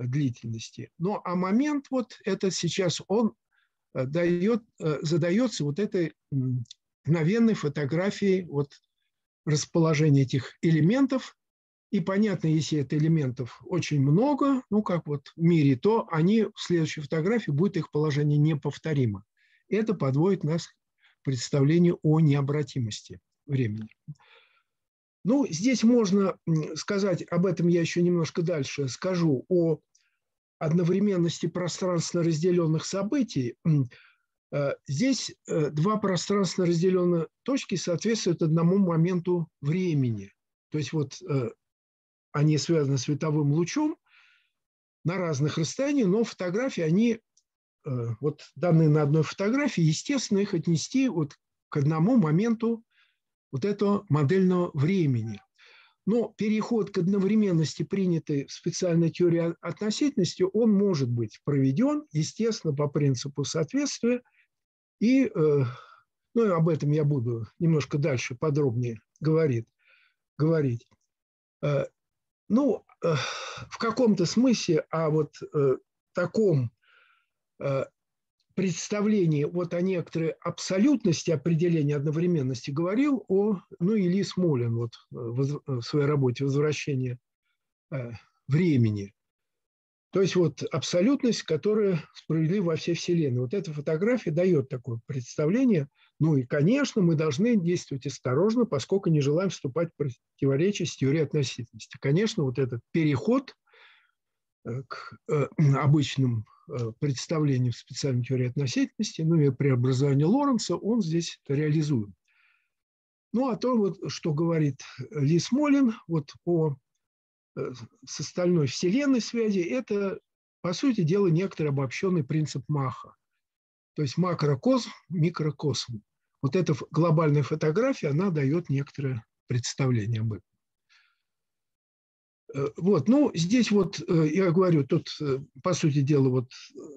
длительности. Но а момент вот это сейчас он дает, задается вот этой мгновенной фотографией вот расположения этих элементов и понятно, если это элементов очень много, ну как вот в мире, то они в следующей фотографии будет их положение неповторимо. Это подводит нас к представлению о необратимости времени. Ну, здесь можно сказать, об этом я еще немножко дальше скажу, о одновременности пространственно разделенных событий. Здесь два пространственно разделенные точки соответствуют одному моменту времени. То есть вот они связаны световым лучом на разных расстояниях, но фотографии, они вот данные на одной фотографии, естественно, их отнести вот к одному моменту вот этого модельного времени. Но переход к одновременности, принятый в специальной теории относительности, он может быть проведен, естественно, по принципу соответствия. И э, ну, об этом я буду немножко дальше подробнее говорить. говорить. Э, ну, э, в каком-то смысле о вот таком представлении вот о некоторой абсолютности определения одновременности говорил о, ну, Ильи Смолин вот э, в своей работе «Возвращение э, времени». То есть вот абсолютность, которая справедлива во всей Вселенной. Вот эта фотография дает такое представление. Ну и, конечно, мы должны действовать осторожно, поскольку не желаем вступать в противоречие с теорией относительности. Конечно, вот этот переход э, к обычным Э, представление в специальной теории относительности, ну и преобразование Лоренца, он здесь реализуем. Ну, а то, вот, что говорит Ли Смолин вот о э, с остальной Вселенной связи, это, по сути дела, некоторый обобщенный принцип Маха. То есть макрокосм, микрокосм. Вот эта глобальная фотография, она дает некоторое представление об этом. Э, вот, ну, здесь вот, э, я говорю, тут, э, по сути дела, вот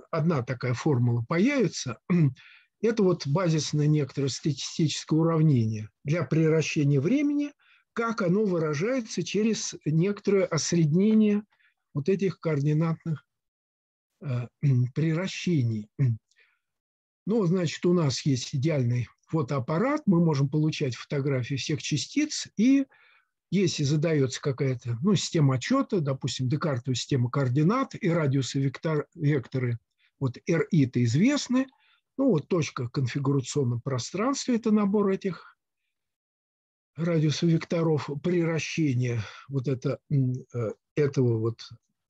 одна такая формула появится. Это вот базисное некоторое статистическое уравнение для превращения времени, как оно выражается через некоторое осреднение вот этих координатных превращений. Ну, значит, у нас есть идеальный фотоаппарат, мы можем получать фотографии всех частиц и если задается какая-то ну, система отчета, допустим, Декартова система координат и радиусы вектор, векторы, вот RI-то известны, ну вот точка конфигурационного пространства – это набор этих радиусов векторов, приращение вот это, э, этого вот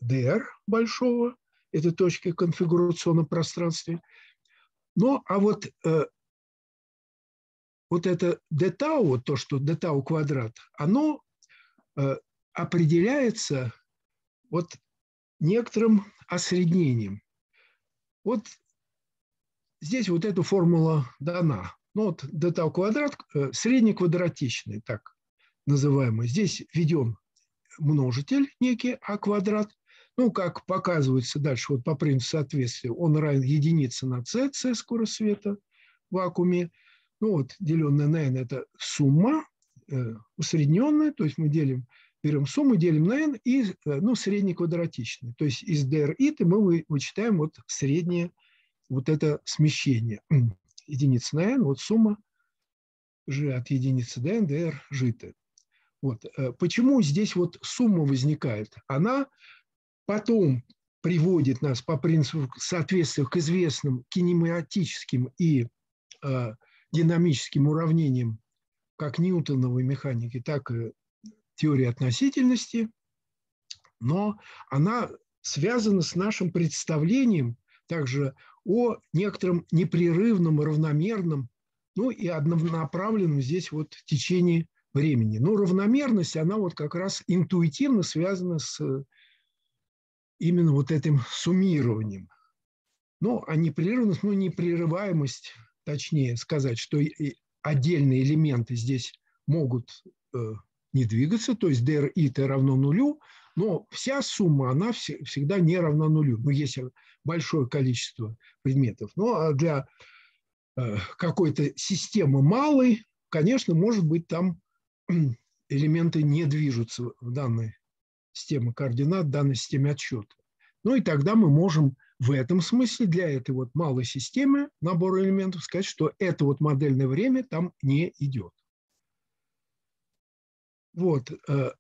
DR большого, это точки конфигурационного пространства. Ну, а вот э, вот это d то, что d квадрат, оно определяется вот некоторым осреднением. Вот здесь вот эта формула дана. Ну вот дета квадрат, э, среднеквадратичный, так называемый. Здесь введен множитель некий, а квадрат, ну, как показывается дальше, вот по принципу соответствия, он равен единице на c, c скорость света в вакууме. Ну вот, деленное на n – это сумма Э, усредненная, то есть мы делим, берем сумму, делим на n, и э, ну, среднеквадратичный. То есть из dr мы вычитаем вот среднее вот это смещение. Единица на n, вот сумма g от единицы до n, dr жито. Вот. Э, почему здесь вот сумма возникает? Она потом приводит нас по принципу соответствия к известным кинематическим и э, динамическим уравнениям как Ньютоновой механики, так и теории относительности, но она связана с нашим представлением также о некотором непрерывном, равномерном, ну и однонаправленном здесь вот течении времени. Но равномерность, она вот как раз интуитивно связана с именно вот этим суммированием. Ну, а непрерывность, ну, непрерываемость, точнее сказать, что отдельные элементы здесь могут э, не двигаться, то есть dr и t равно нулю, но вся сумма, она всегда не равна нулю. Ну, есть большое количество предметов. Ну, а для э, какой-то системы малой, конечно, может быть, там элементы не движутся в данной системе координат, в данной системе отсчета. Ну и тогда мы можем в этом смысле для этой вот малой системы набора элементов сказать, что это вот модельное время там не идет. Вот. Э,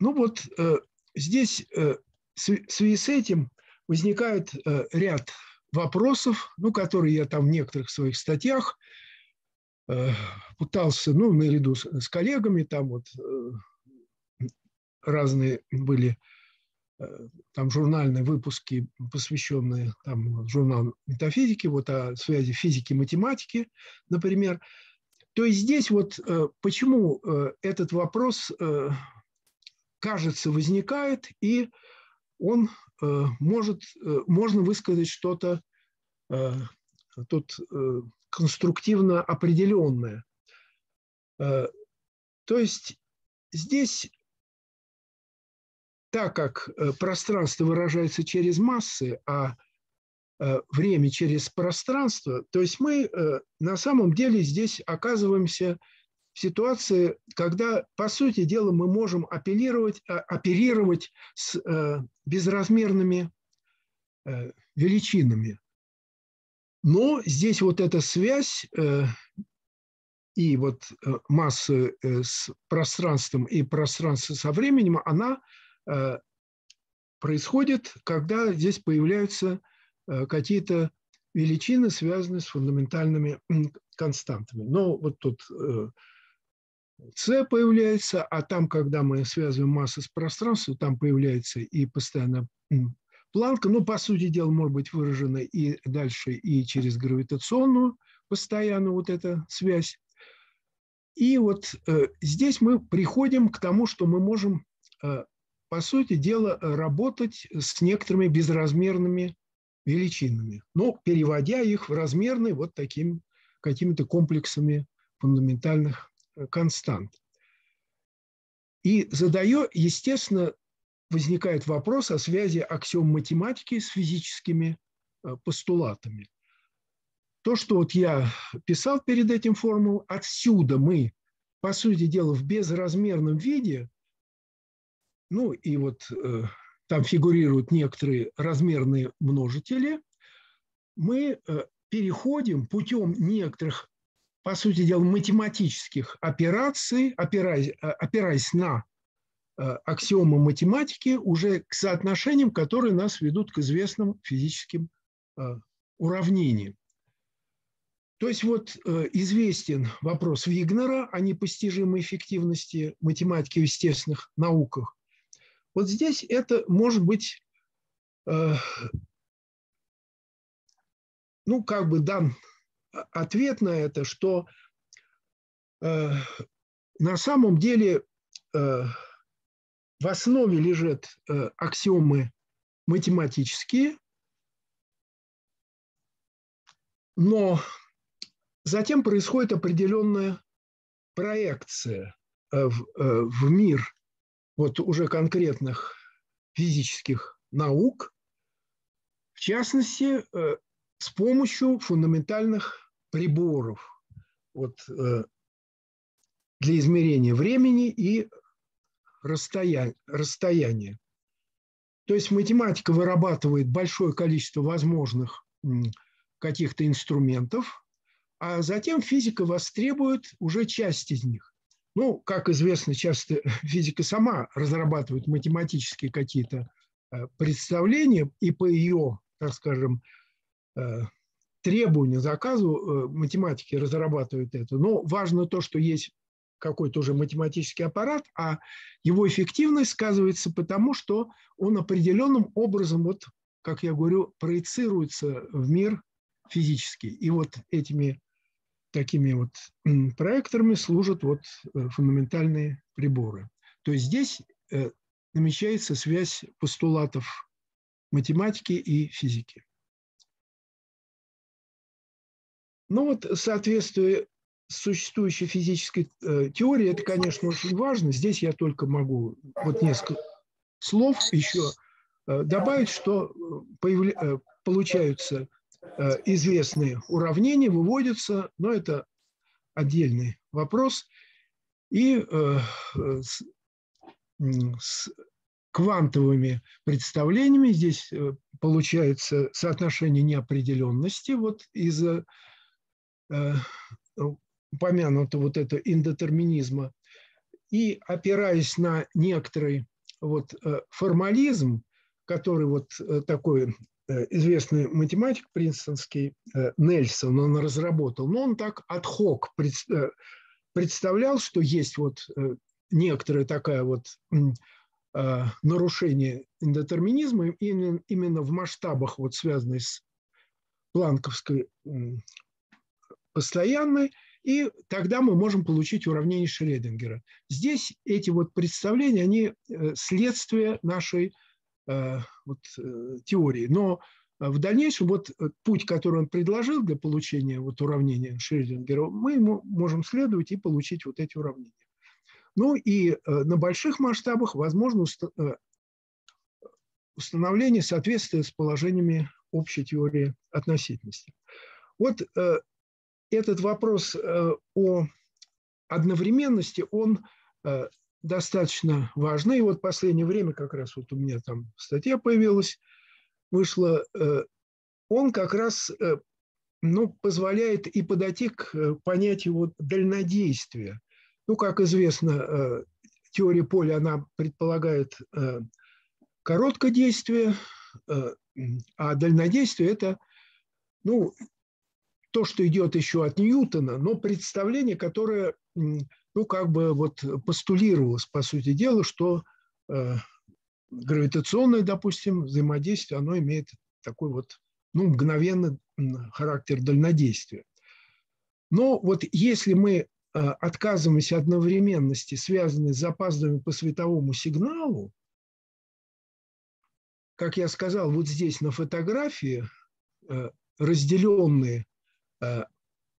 ну вот э, здесь э, в связи с этим возникает ряд вопросов, ну, которые я там в некоторых своих статьях пытался, ну, наряду с коллегами, там вот разные были там журнальные выпуски, посвященные там, журналу метафизики, вот о связи физики и математики, например. То есть здесь вот почему этот вопрос, кажется, возникает, и он может, можно высказать что-то тут конструктивно определенное. То есть здесь так как э, пространство выражается через массы, а э, время через пространство, то есть мы э, на самом деле здесь оказываемся в ситуации, когда, по сути дела, мы можем апеллировать, оперировать с безразмерными величинами. Но здесь вот эта связь и вот массы с пространством и пространство со временем, она происходит, когда здесь появляются э, какие-то величины, связанные с фундаментальными константами. Но вот тут С э, появляется, а там, когда мы связываем массы с пространством, там появляется и постоянно планка, ну, по сути дела, может быть выражена и дальше, и через гравитационную постоянно вот эта связь. И вот э, здесь мы приходим к тому, что мы можем э, по сути дела, работать с некоторыми безразмерными величинами, но переводя их в размерные вот такими какими-то комплексами фундаментальных э, констант. И задаю, естественно, возникает вопрос о связи аксиом математики с физическими э, постулатами. То, что вот я писал перед этим формул, отсюда мы, по сути дела, в безразмерном виде ну и вот э, там фигурируют некоторые размерные множители. Мы э, переходим путем некоторых, по сути дела, математических операций, опираясь, э, опираясь на э, аксиомы математики, уже к соотношениям, которые нас ведут к известным физическим э, уравнениям. То есть вот э, известен вопрос Вигнера о непостижимой эффективности математики в естественных науках. Вот здесь это может быть, э, ну, как бы дан ответ на это, что э, на самом деле э, в основе лежат э, аксиомы математические, но затем происходит определенная проекция э, в, э, в мир вот уже конкретных физических наук, в частности, э, с помощью фундаментальных приборов вот, э, для измерения времени и расстояния. То есть математика вырабатывает большое количество возможных каких-то инструментов, а затем физика востребует уже часть из них. Ну, как известно, часто физика сама разрабатывает математические какие-то э, представления, и по ее, так скажем, э, требованию, заказу э, математики разрабатывают это. Но важно то, что есть какой-то уже математический аппарат, а его эффективность сказывается потому, что он определенным образом, вот, как я говорю, проецируется в мир физический. И вот этими такими вот проекторами служат вот э, фундаментальные приборы. То есть здесь э, намечается связь постулатов математики и физики. Ну вот соответствие существующей физической э, теории, это, конечно, очень важно. Здесь я только могу вот несколько слов еще добавить, что появля... получаются известные уравнения выводятся, но это отдельный вопрос. И э, с, с квантовыми представлениями здесь э, получается соотношение неопределенности вот из-за упомянутого вот это индетерминизма. И опираясь на некоторый вот формализм, который вот такой Э, известный математик принстонский э, Нельсон, он разработал, но он так отхок э, представлял, что есть вот некоторая такая вот нарушение индетерминизма именно в масштабах, вот связанных с планковской постоянной, и тогда мы можем получить уравнение Шредингера. Здесь эти вот представления, они э, следствие нашей э, вот, э, теории. Но в дальнейшем вот путь, который он предложил для получения вот уравнения Шредингера, мы ему можем следовать и получить вот эти уравнения. Ну и на больших масштабах возможно установление соответствия с положениями общей теории относительности. Вот э, этот вопрос э, о одновременности, он э, достаточно важный. И вот в последнее время как раз вот у меня там статья появилась, вышла, он как раз ну, позволяет и подойти к понятию вот дальнодействия. Ну, как известно, теория поля, она предполагает короткодействие, а дальнодействие – это ну, то, что идет еще от Ньютона, но представление, которое, ну, как бы вот постулировалось, по сути дела, что э, гравитационное, допустим, взаимодействие, оно имеет такой вот, ну, мгновенный характер дальнодействия. Но вот если мы э, отказываемся от одновременности, связанной с запаздыванием по световому сигналу, как я сказал, вот здесь на фотографии э, разделенные э,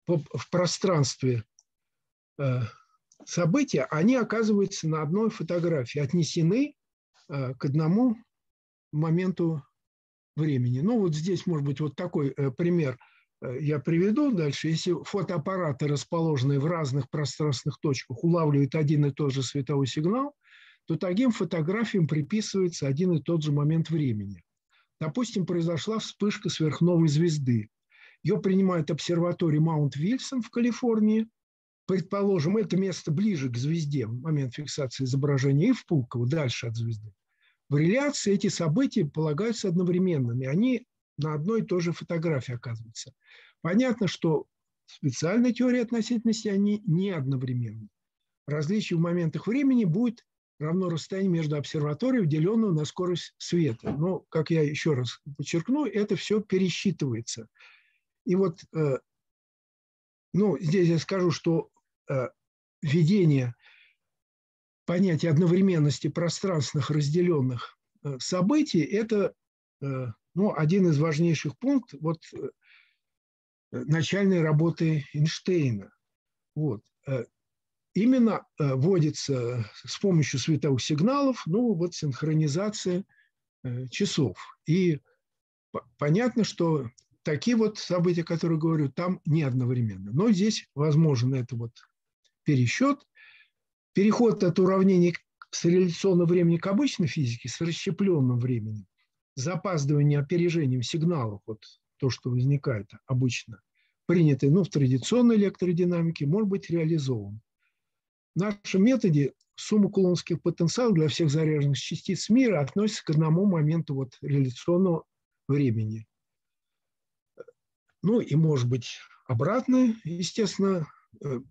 в пространстве события, они оказываются на одной фотографии, отнесены к одному моменту времени. Ну вот здесь, может быть, вот такой пример я приведу дальше. Если фотоаппараты, расположенные в разных пространственных точках, улавливают один и тот же световой сигнал – то таким фотографиям приписывается один и тот же момент времени. Допустим, произошла вспышка сверхновой звезды. Ее принимает обсерватория Маунт-Вильсон в Калифорнии. Предположим, это место ближе к звезде в момент фиксации изображения и в Пулково, дальше от звезды. В реляции эти события полагаются одновременными. Они на одной и той же фотографии оказываются. Понятно, что в специальной теории относительности они не одновременны. Различие в моментах времени будет равно расстоянию между обсерваторией, деленную на скорость света. Но, как я еще раз подчеркну, это все пересчитывается. И вот, э, ну, здесь я скажу, что введение понятия одновременности пространственных разделенных э, событий – это ну, один из важнейших пунктов вот, начальной работы Эйнштейна. Вот именно э, вводится с помощью световых сигналов, ну, вот синхронизация э, часов. И понятно, что такие вот события, которые говорю, там не одновременно. Но здесь возможен это вот пересчет, переход от уравнений с реляционного времени к обычной физике с расщепленным временем, запаздывание опережением сигналов, вот то, что возникает обычно, принятый ну, в традиционной электродинамике, может быть реализован. В нашем методе сумма кулонских потенциалов для всех заряженных частиц мира относится к одному моменту вот реляционного времени. Ну и, может быть, обратно, естественно, э,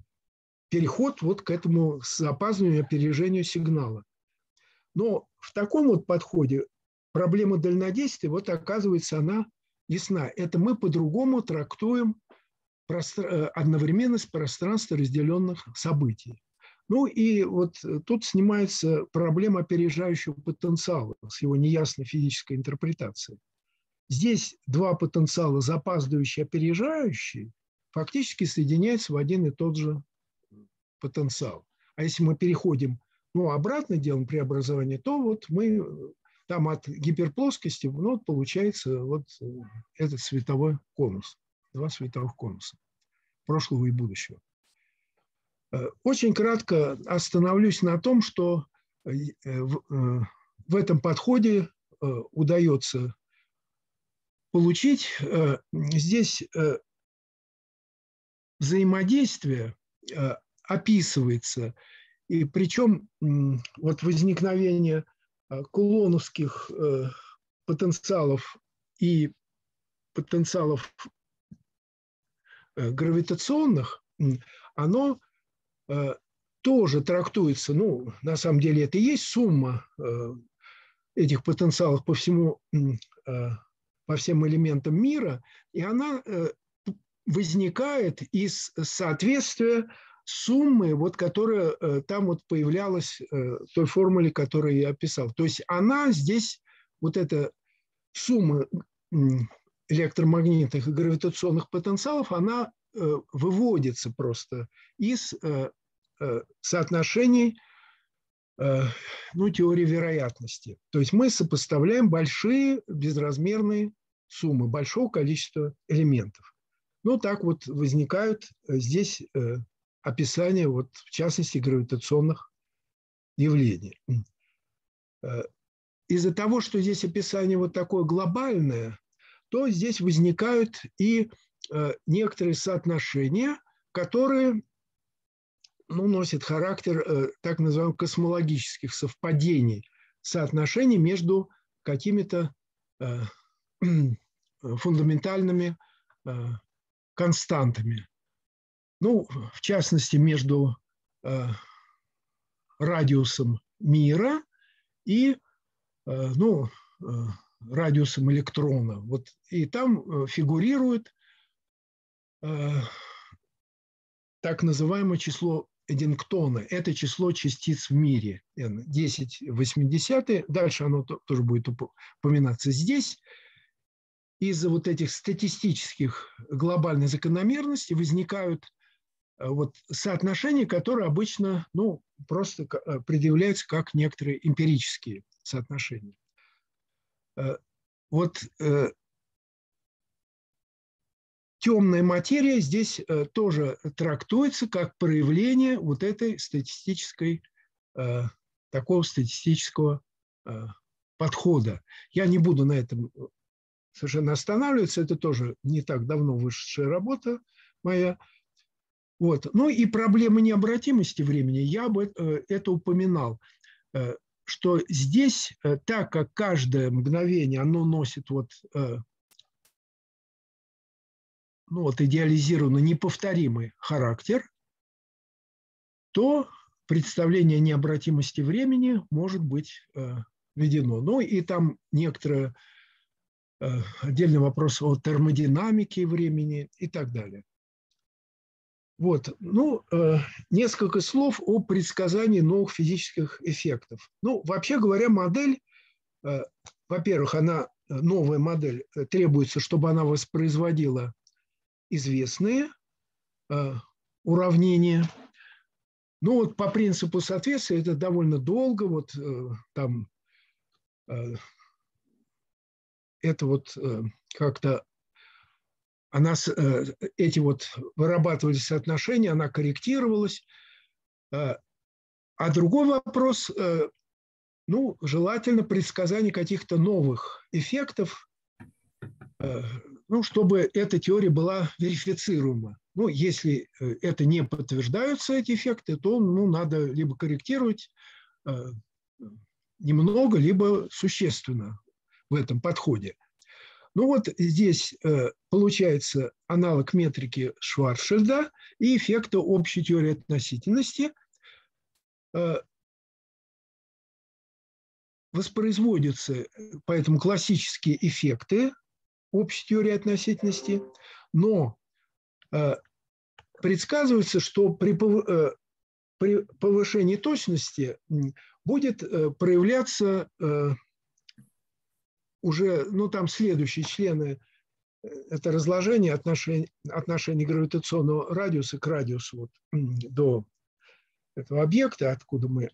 переход вот к этому запаздыванию опережению сигнала. Но в таком вот подходе проблема дальнодействия, вот оказывается, она ясна. Это мы по-другому трактуем. Э, одновременность пространства разделенных событий. Ну и вот тут снимается проблема опережающего потенциала с его неясной физической интерпретацией. Здесь два потенциала, запаздывающий и опережающий, фактически соединяются в один и тот же потенциал. А если мы переходим, ну, обратно делаем преобразование, то вот мы э, там от гиперплоскости, ну, вот получается вот э, этот световой конус, два световых конуса прошлого и будущего. Э, очень кратко остановлюсь на том, что в этом подходе удается получить здесь взаимодействие описывается, и причем вот возникновение кулоновских потенциалов и потенциалов гравитационных, оно Э, тоже трактуется, ну, на самом деле это и есть сумма э, этих потенциалов по всему, э, по всем элементам мира, и она э, возникает из соответствия суммы, вот, которая э, там вот появлялась э, той формуле, которую я описал. То есть она здесь, вот эта сумма электромагнитных и гравитационных потенциалов, она э, выводится просто из соотношений ну, теории вероятности. То есть мы сопоставляем большие безразмерные суммы большого количества элементов. Ну, так вот возникают здесь описание, вот, в частности, гравитационных явлений. Э, из-за того, что здесь описание вот такое глобальное, то здесь возникают и э, некоторые соотношения, которые ну, носят характер э, так называемых космологических совпадений, соотношений между какими-то фундаментальными константами ну, в частности, между э, радиусом мира и, э, ну, э, радиусом электрона. Вот, и там э, фигурирует э, так называемое число Эдингтона. Это число частиц в мире. 10 80 Дальше оно тоже будет упоминаться здесь. Из-за вот этих статистических глобальных закономерностей возникают вот соотношения, которые обычно ну, просто э, предъявляются как некоторые эмпирические соотношения. Э, вот темная материя здесь тоже трактуется как проявление вот этой статистической, такого статистического подхода. Я не буду на этом совершенно останавливаться, это тоже не так давно вышедшая работа моя – вот. Ну и проблема необратимости времени, я бы э, это упоминал, э, что здесь, э, так как каждое мгновение, оно носит вот, ну вот идеализированный, неповторимый характер, то представление необратимости времени может быть введено. Ну и там некоторые отдельный вопрос о термодинамике времени и так далее. Вот, ну, э, несколько слов о предсказании новых физических эффектов. Ну, вообще говоря, модель, э, во-первых, она, э, новая модель, требуется, чтобы она воспроизводила известные уравнения. Ну, вот по принципу соответствия это довольно долго, вот там это вот как-то она, э, эти вот вырабатывались соотношения, она корректировалась. Э, а другой вопрос, э, ну, желательно предсказание каких-то новых эффектов, ну, чтобы эта теория была верифицируема. Ну, если это не подтверждаются, эти эффекты, то ну, надо либо корректировать немного, либо существенно в этом подходе. Ну вот здесь э, получается аналог метрики Шварцшильда и эффекта общей теории относительности. Э, воспроизводятся э, поэтому классические эффекты общей теории относительности, но предсказывается, что при, при повышении точности будет проявляться уже, ну, там следующие члены, э, это разложение отношений, отношений гравитационного радиуса к радиусу вот, до этого объекта, откуда мы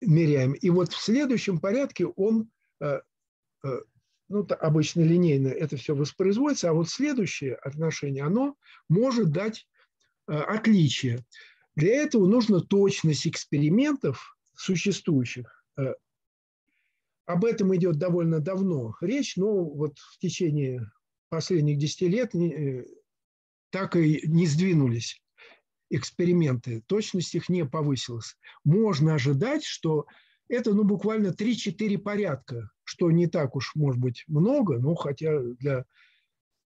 меряем. И вот в следующем порядке он, э, э, ну, обычно линейно это все воспроизводится, а вот следующее отношение, оно может дать отличие. Для этого нужно точность экспериментов существующих об этом идет довольно давно речь, но вот в течение последних 10 лет э, так и не сдвинулись эксперименты, точность их не повысилась. Можно ожидать, что это ну, буквально 3-4 порядка, что не так уж может быть много, но хотя для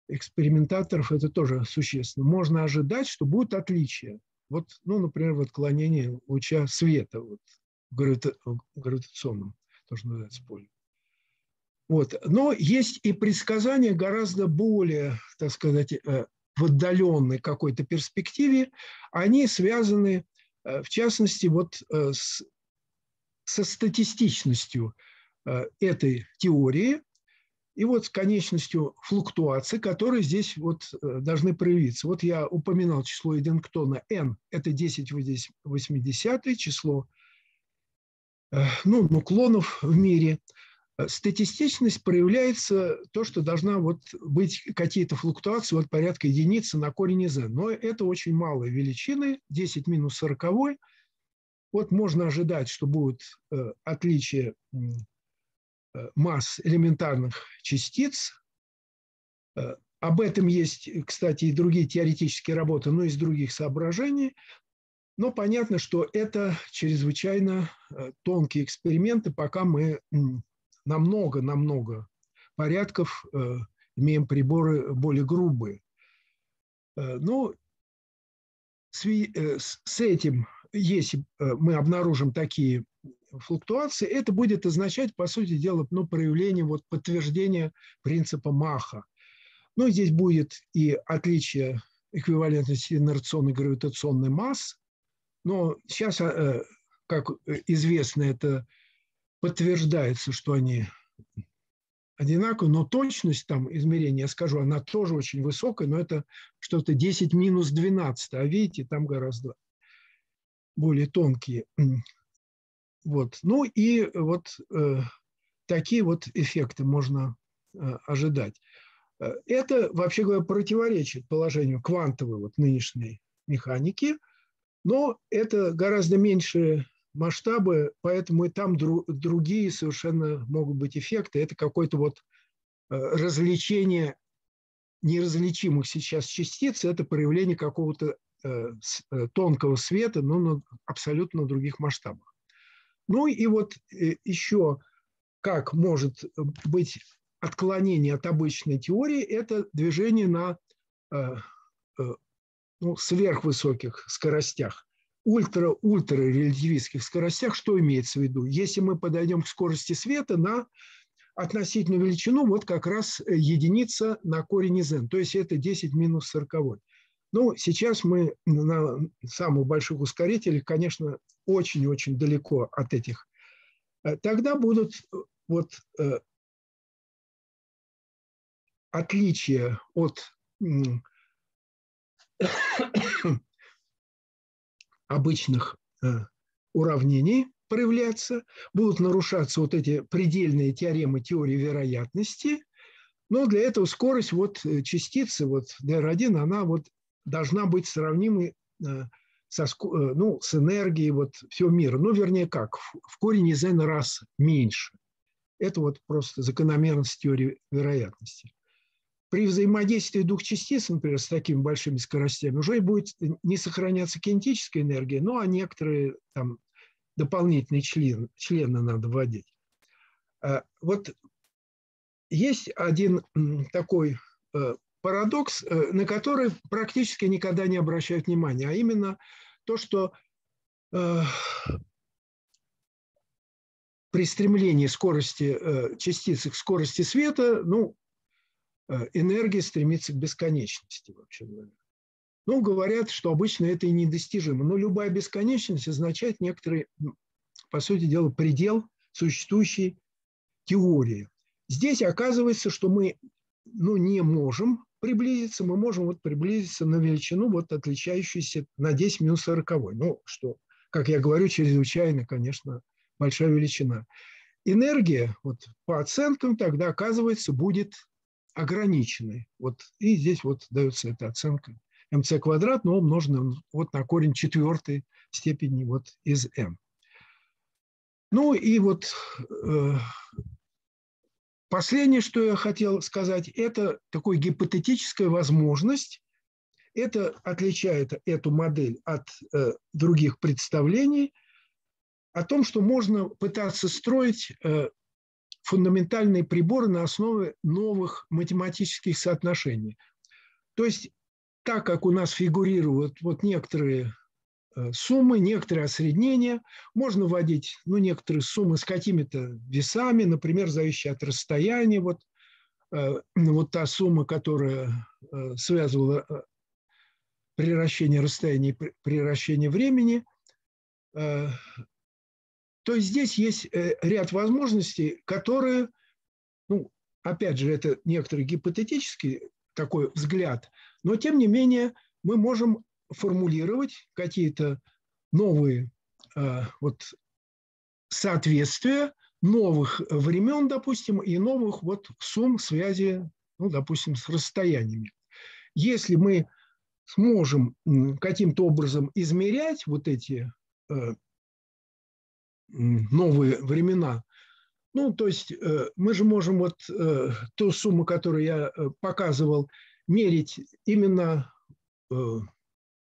экспериментаторов это тоже существенно. Можно ожидать, что будет отличие вот, ну, например, в отклонении луча света вот, в гравитационном, тоже называется поле. Вот. Но есть и предсказания гораздо более, так сказать, э, в отдаленной какой-то перспективе. Они связаны, э, в частности, вот э, с, со статистичностью этой теории и вот с конечностью флуктуации, которые здесь вот должны проявиться. Вот я упоминал число Эдингтона n, это 10 в 80 число ну, нуклонов в мире – Э, статистичность проявляется то, что должна вот быть какие-то флуктуации от порядка единицы на корень из n. Но это очень малые величины, 10 минус 40. Вот можно ожидать, что будет э, отличие э, масс элементарных частиц. Об этом есть, кстати, и другие теоретические работы, но из других соображений. Но понятно, что это чрезвычайно тонкие эксперименты, пока мы намного-намного порядков э, имеем приборы более грубые. Э, ну, э, с этим, если мы обнаружим такие флуктуации, это будет означать, по сути дела, ну, проявление вот подтверждения принципа Маха. Ну, здесь будет и отличие эквивалентности инерционной гравитационной масс, но сейчас, как известно, это подтверждается, что они одинаковы, но точность там измерения, я скажу, она тоже очень высокая, но это что-то 10 минус 12, а видите, там гораздо более тонкие. Вот. Ну и вот э, такие вот эффекты можно э, ожидать. Э, это, вообще говоря, противоречит положению квантовой вот нынешней механики, но это гораздо меньше масштабы, поэтому и там дру, другие совершенно могут быть эффекты. Это какое-то вот э, развлечение неразличимых сейчас частиц, это проявление какого-то э, э, тонкого света, но на абсолютно других масштабах. Ну и вот еще как может быть отклонение от обычной теории, это движение на ну, сверхвысоких скоростях ультра-ультра релятивистских скоростях, что имеется в виду? Если мы подойдем к скорости света на относительную величину, вот как раз э, единица на корень из n, то есть это 10 минус 40. Ну, сейчас мы на самых больших ускорителях, конечно, очень-очень далеко от этих. Э, тогда будут э, вот отличия от обычных э, уравнений проявляться, будут нарушаться вот эти предельные теоремы теории вероятности, но для этого скорость вот э, частицы, вот dr1, она вот должна быть сравнимой э, со, ну, с энергией вот всего мира. Ну, вернее, как, в корень из n раз меньше. Это вот просто закономерность теории вероятности при взаимодействии двух частиц, например, с такими большими скоростями, уже будет не сохраняться кинетическая энергия, ну а некоторые там дополнительные члены, члены надо вводить. А, вот есть один такой э, парадокс, э, на который практически никогда не обращают внимания, а именно то, что э, при стремлении скорости частицы к скорости света, ну, энергия стремится к бесконечности, вообще говоря. Ну, говорят, что обычно это и недостижимо. Но любая бесконечность означает некоторый, по сути дела, предел существующей теории. Здесь оказывается, что мы ну, не можем приблизиться, мы можем вот приблизиться на величину, вот отличающуюся на 10 минус 40. Ну, что, как я говорю, чрезвычайно, конечно, большая величина. Энергия, вот по оценкам, тогда, оказывается, будет ограниченный. Вот, и здесь вот дается эта оценка mc квадрат, но умноженный вот на корень четвертой степени вот из m. Ну и вот э, последнее, что я хотел сказать, это такая гипотетическая возможность. Это отличает эту модель от э, других представлений о том, что можно пытаться строить э, фундаментальные приборы на основе новых математических соотношений. То есть так как у нас фигурируют вот некоторые суммы, некоторые осреднения. Можно вводить ну, некоторые суммы с какими-то весами, например, зависящие от расстояния. Вот, вот та сумма, которая связывала приращение расстояния и приращение времени. То есть здесь есть ряд возможностей, которые, ну, опять же, это некоторый гипотетический такой взгляд, но тем не менее мы можем формулировать какие-то новые э, вот соответствия новых времен, допустим, и новых вот сумм связи, ну, допустим, с расстояниями. Если мы сможем каким-то образом измерять вот эти э, новые времена, ну, то есть э, мы же можем вот э, ту сумму, которую я э, показывал, мерить именно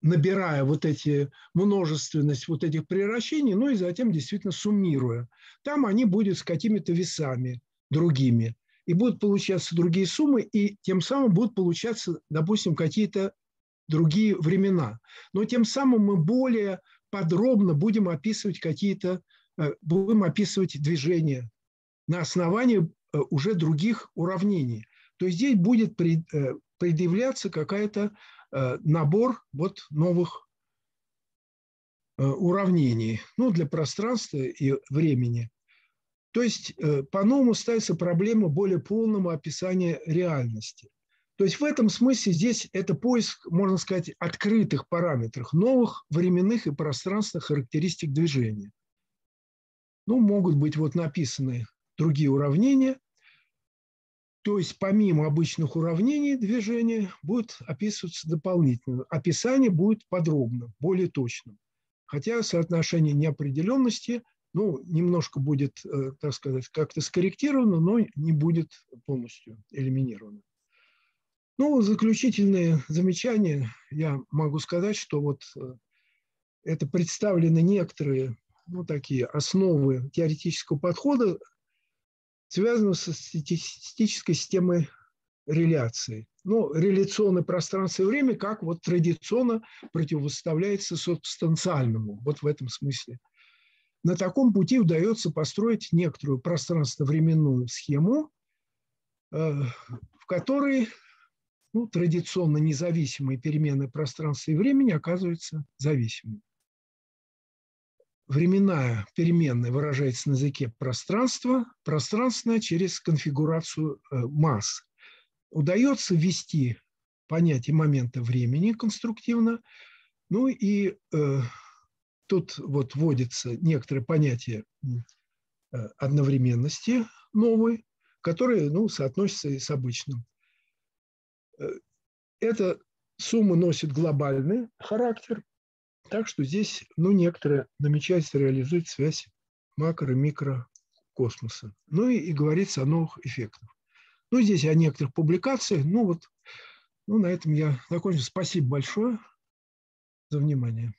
набирая вот эти множественность вот этих превращений, ну и затем действительно суммируя. Там они будут с какими-то весами другими. И будут получаться другие суммы, и тем самым будут получаться, допустим, какие-то другие времена. Но тем самым мы более подробно будем описывать какие-то, будем описывать движения на основании э, уже других уравнений. То есть здесь будет э, предъявляться какая-то э, набор вот новых уравнений ну, для пространства и времени. То есть по-новому ставится проблема более полного описания реальности. То есть в этом смысле здесь это поиск, можно сказать, открытых параметров, новых временных и пространственных характеристик движения. Ну, могут быть вот написаны другие уравнения. То есть помимо обычных уравнений движения будет описываться дополнительно. Описание будет подробно, более точным. Хотя соотношение неопределенности ну, немножко будет, э, так сказать, как-то скорректировано, но не будет полностью элиминировано. Ну, заключительные замечания я могу сказать, что вот э, это представлены некоторые ну, такие основы теоретического подхода связано со статистической системой реляции. Ну, реляционное пространство и время как вот традиционно противопоставляется субстанциальному, вот в этом смысле. На таком пути удается построить некоторую пространство-временную схему, э, в которой ну, традиционно независимые перемены пространства и времени оказываются зависимыми временная переменная выражается на языке пространства, пространственная через конфигурацию э, масс. Удается ввести понятие момента времени конструктивно, ну и э, тут вот вводится некоторое понятие э, одновременности новой, которое ну, соотносится и с обычным. Э, эта сумма носит глобальный характер, так что здесь, ну, некоторые намечается реализовать связь макро- и микрокосмоса. Ну и, и говорится о новых эффектах. Ну, здесь о некоторых публикациях. Ну, вот, ну, на этом я закончу. Спасибо большое за внимание.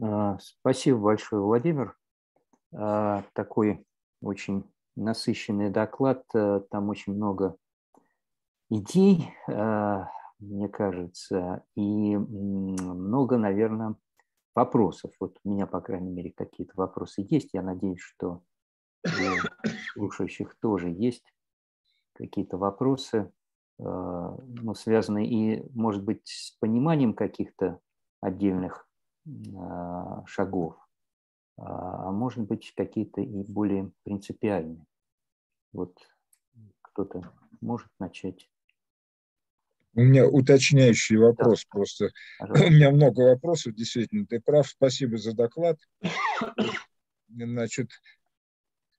А, спасибо большое, Владимир. А, такой очень насыщенный доклад. Э, там очень много идей а, мне кажется, и много, наверное, вопросов. Вот у меня, по крайней мере, какие-то вопросы есть. Я надеюсь, что у слушающих тоже есть какие-то вопросы, а, ну, связанные и, может быть, с пониманием каких-то отдельных а, шагов, а, а может быть, какие-то и более принципиальные. Вот кто-то может начать. У меня уточняющий вопрос да. просто. Пожалуйста. У меня много вопросов, действительно. Ты прав, спасибо за доклад. Значит,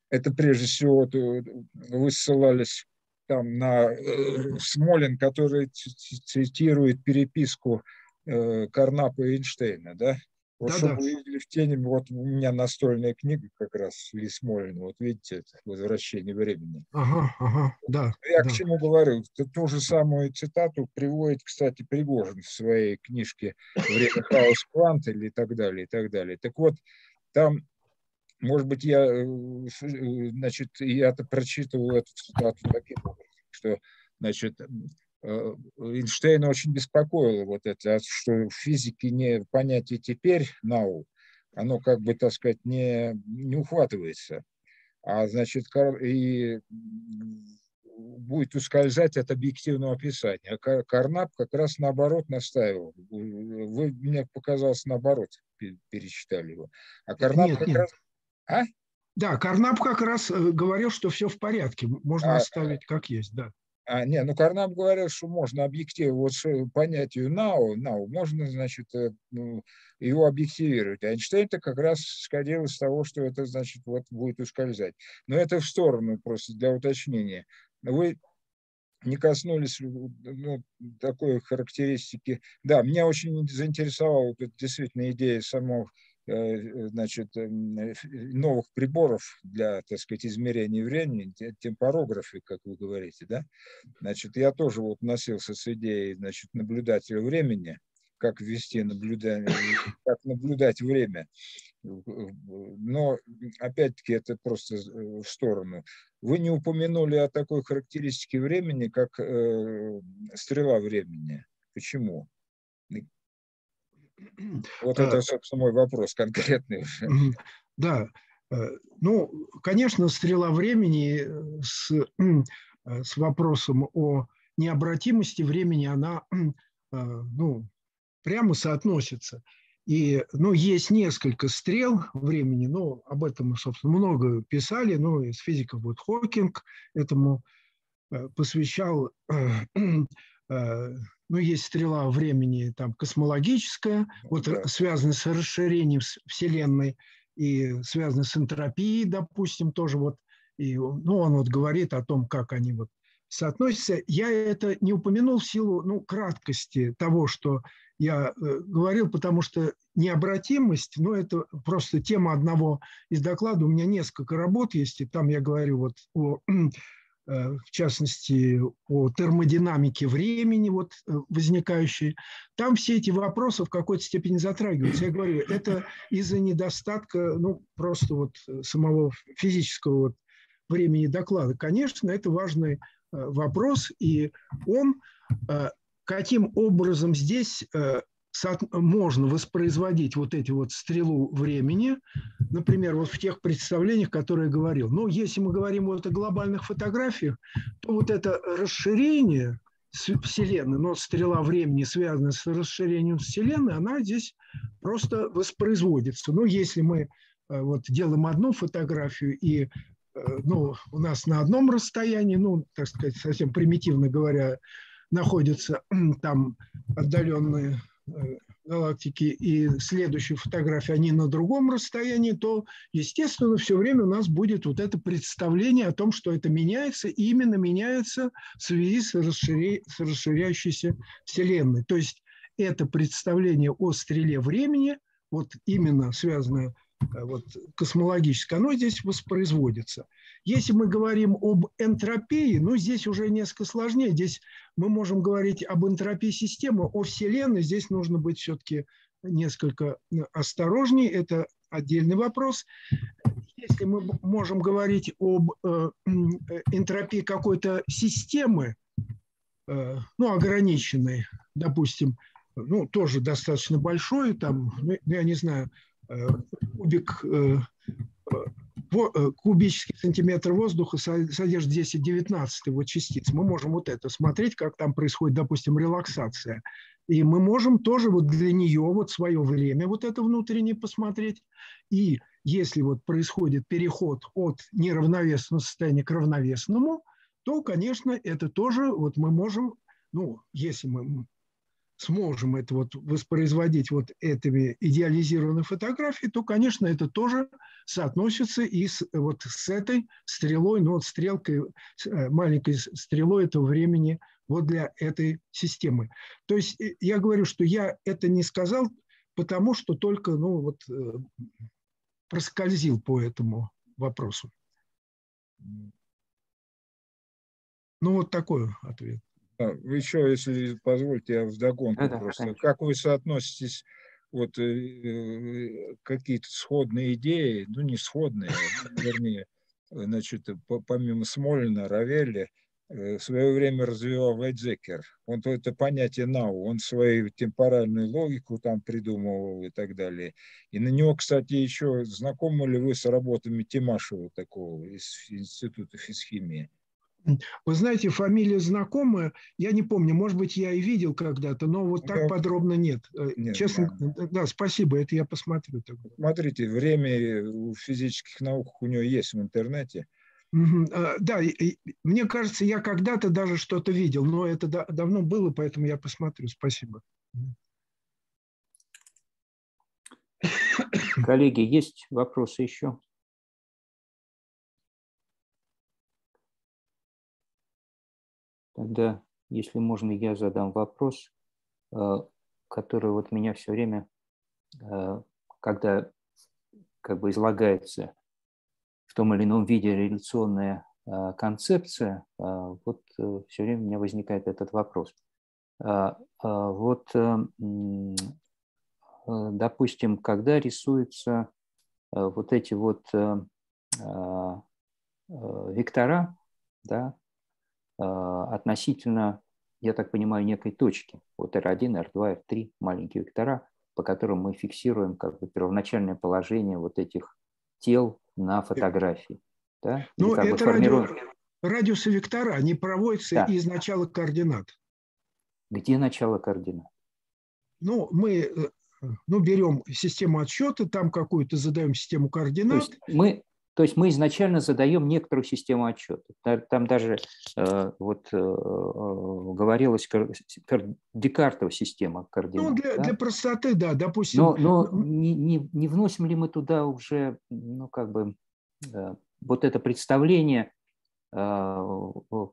это прежде всего вы ссылались там на э, Смолин, который цитирует переписку э, Карнапа и Эйнштейна, да? Вот да, чтобы да. вы видели в тени, вот у меня настольная книга как раз Ли Смолина, вот видите, это «Возвращение времени». Ага, ага, да. Я да. к чему говорю? Ту же самую цитату приводит, кстати, Пригожин в своей книжке «Время хаос квант» или так далее, и так далее. Так вот, там может быть, я, э, значит, я-то прочитывал эту цитату таким образом, что, значит, Эйнштейна очень беспокоило вот это, что в физике не понятие теперь now, оно как бы, так сказать, не, не ухватывается. А значит, и будет ускользать от объективного описания. А Карнап как раз наоборот настаивал. Вы, мне показалось, наоборот перечитали его. А Карнап нет, как нет. раз... А? Да, Карнап как раз э, говорил, что все в порядке, можно а, оставить как есть, да. А, не, ну Карнап говорил, что можно объектив, вот понятию now, now, можно, значит, э, ну, его объективировать. А Эйнштейн-то как раз сходил из того, что это, значит, вот будет ускользать. Но это в сторону просто для уточнения. Вы не коснулись ну, такой характеристики. Да, меня очень заинтересовала вот, действительно идея самого Э, значит, эм, э, новых приборов для, так сказать, измерения времени, темпорографы, как вы говорите, да, значит, я тоже вот носился с идеей, значит, наблюдателя времени, как ввести наблюдание, как наблюдать время. Но, опять-таки, это просто в сторону. Вы не упомянули о такой характеристике времени, как э, стрела времени. Почему? Вот это, собственно, мой вопрос конкретный. Да, э, ну, конечно, стрела времени э, с, э, с вопросом о необратимости времени, она ну, прямо соотносится. И, ну, есть несколько стрел времени, но об этом собственно, много писали, ну, из физиков вот Хокинг этому посвящал ну, есть стрела времени там космологическая, вот связанная с расширением Вселенной и связанная с энтропией, допустим, тоже вот, и, ну, он вот говорит о том, как они вот соотносятся. Я это не упомянул в силу, ну, краткости того, что я э, говорил, потому что необратимость, ну, это просто тема одного из докладов. У меня несколько работ есть, и там я говорю вот о в частности, о термодинамике времени, вот, э, возникающей, там все эти вопросы в какой-то степени затрагиваются. Я говорю, это из-за недостатка, ну, просто вот э, самого физического вот времени доклада. Конечно, это важный вопрос, и он каким образом здесь можно воспроизводить вот эти вот стрелу времени, например, вот в тех представлениях, которые я говорил. Но если мы говорим вот о глобальных фотографиях, то вот это расширение Вселенной, но стрела времени, связанная с расширением Вселенной, она здесь просто воспроизводится. Но если мы э, вот делаем одну фотографию и э, ну, у нас на одном расстоянии, ну, так сказать, совсем примитивно говоря, находятся там отдаленные галактики и следующие фотографии, они на другом расстоянии, то, естественно, все время у нас будет вот это представление о том, что это меняется, и именно меняется в связи с, расширя... с расширяющейся Вселенной. То есть это представление о стреле времени, вот именно связанное Э, вот, космологическое, оно здесь воспроизводится. Если мы говорим об энтропии, ну, здесь уже несколько сложнее. Здесь мы можем говорить об энтропии системы, о Вселенной. Здесь нужно быть все-таки несколько э, осторожнее. Это отдельный вопрос. Если мы можем говорить об э, энтропии какой-то системы, э, ну, ограниченной, допустим, ну, тоже достаточно большой, там, ну, я не знаю, Э, кубик, э, э, кубический сантиметр воздуха содержит 10-19 его частиц. Мы можем вот это смотреть, как там происходит, допустим, релаксация. И мы можем тоже вот для нее вот свое время вот это внутреннее посмотреть. И если вот происходит переход от неравновесного состояния к равновесному, то, конечно, это тоже вот мы можем, ну, если мы сможем это вот воспроизводить вот этими идеализированными фотографиями, то, конечно, это тоже соотносится и с, вот с этой стрелой, ну вот стрелкой, э, маленькой стрелой этого времени вот для этой системы. То есть э, я говорю, что я это не сказал, потому что только, ну вот, э, проскользил по этому вопросу. Ну вот такой ответ. Вы еще, если позволите, я вдогонку да, просто. Да, как вы соотноситесь вот э, э, какие-то сходные идеи, ну не сходные, вернее, значит, помимо Смолина, Равелли, в свое время развивал Вайдзекер. Он это понятие нау, он свою темпоральную логику там придумывал и так далее. И на него, кстати, еще знакомы ли вы с работами Тимашева такого из Института физхимии? Вы знаете, фамилия знакомая, я не помню, может быть, я и видел когда-то, но вот так да. подробно нет. Э, нет Честно, да. да, спасибо, это я посмотрю. Смотрите, время в физических науках у него есть в интернете. А, да, мне кажется, я когда-то даже что-то видел, но это давно было, поэтому я посмотрю. Спасибо. Коллеги, есть вопросы еще? Тогда, если можно, я задам вопрос, э, который вот меня все время, э, когда как бы излагается в том или ином виде реляционная э, концепция, вот все время у меня возникает этот вопрос. Вот, допустим, когда рисуются вот эти вот вектора, да, относительно, я так понимаю, некой точки. Вот R1, R2, R3, маленькие вектора, по которым мы фиксируем как бы первоначальное положение вот этих тел на фотографии. Да? Ну, это формируем... радио, радиусы вектора, они проводятся да. из начала координат. Где начало координат? Ну, мы э, ну, берем систему отсчета, там какую-то задаем систему координат. Мы то есть мы изначально задаем некоторую систему отчета. Там даже э, вот э, говорилось Декартова система координат. Ну, для, да? для простоты, да, допустим. Но, но не, не, не вносим ли мы туда уже, ну, как бы, э, вот это представление, э,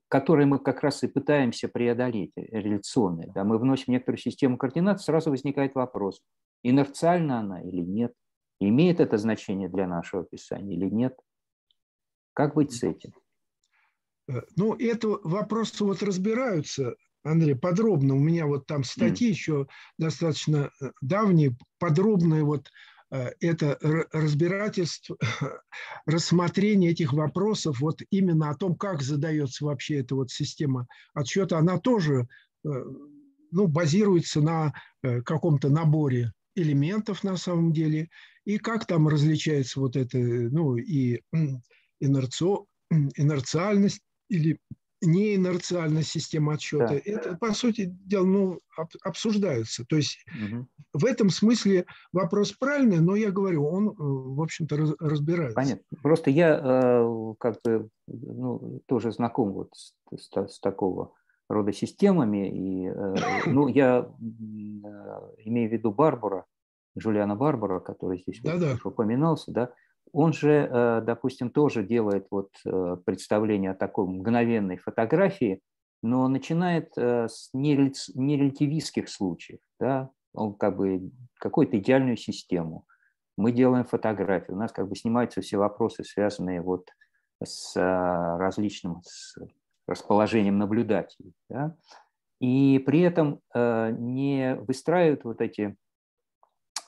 которое мы как раз и пытаемся преодолеть, реляционное. Да? Мы вносим некоторую систему координат, сразу возникает вопрос, инерциальна она или нет. Имеет это значение для нашего описания или нет? Как быть с этим? Э, ну, это вопросы вот разбираются, Андрей, подробно. У меня вот там статьи mm. еще достаточно э, давние, подробные вот э, это разбирательство, рассмотрение этих вопросов, вот именно о том, как задается вообще эта вот система отсчета, она тоже ну, базируется на каком-то наборе элементов на самом деле, и как там различается вот это, ну, и инерци... инерциальность или неинерциальность системы отсчета, да. это, по сути дела, ну, обсуждаются. То есть угу. в этом смысле вопрос правильный, но я говорю, он, э, в общем-то, разбирается. Понятно. Просто я э, как бы ну, тоже знаком вот с, с, с такого рода системами, и э, ну, я имею в виду Барбара, Джулиана Барбара, который здесь да -да. упоминался, да, он же, э, допустим, тоже делает вот э, представление о такой мгновенной фотографии, но начинает э, с нерелятивистских случаев. Да? Он как бы какую-то идеальную систему. Мы делаем фотографию, у нас как бы снимаются все вопросы, связанные вот с различным с расположением наблюдателей. Да? И при этом не выстраивают вот эти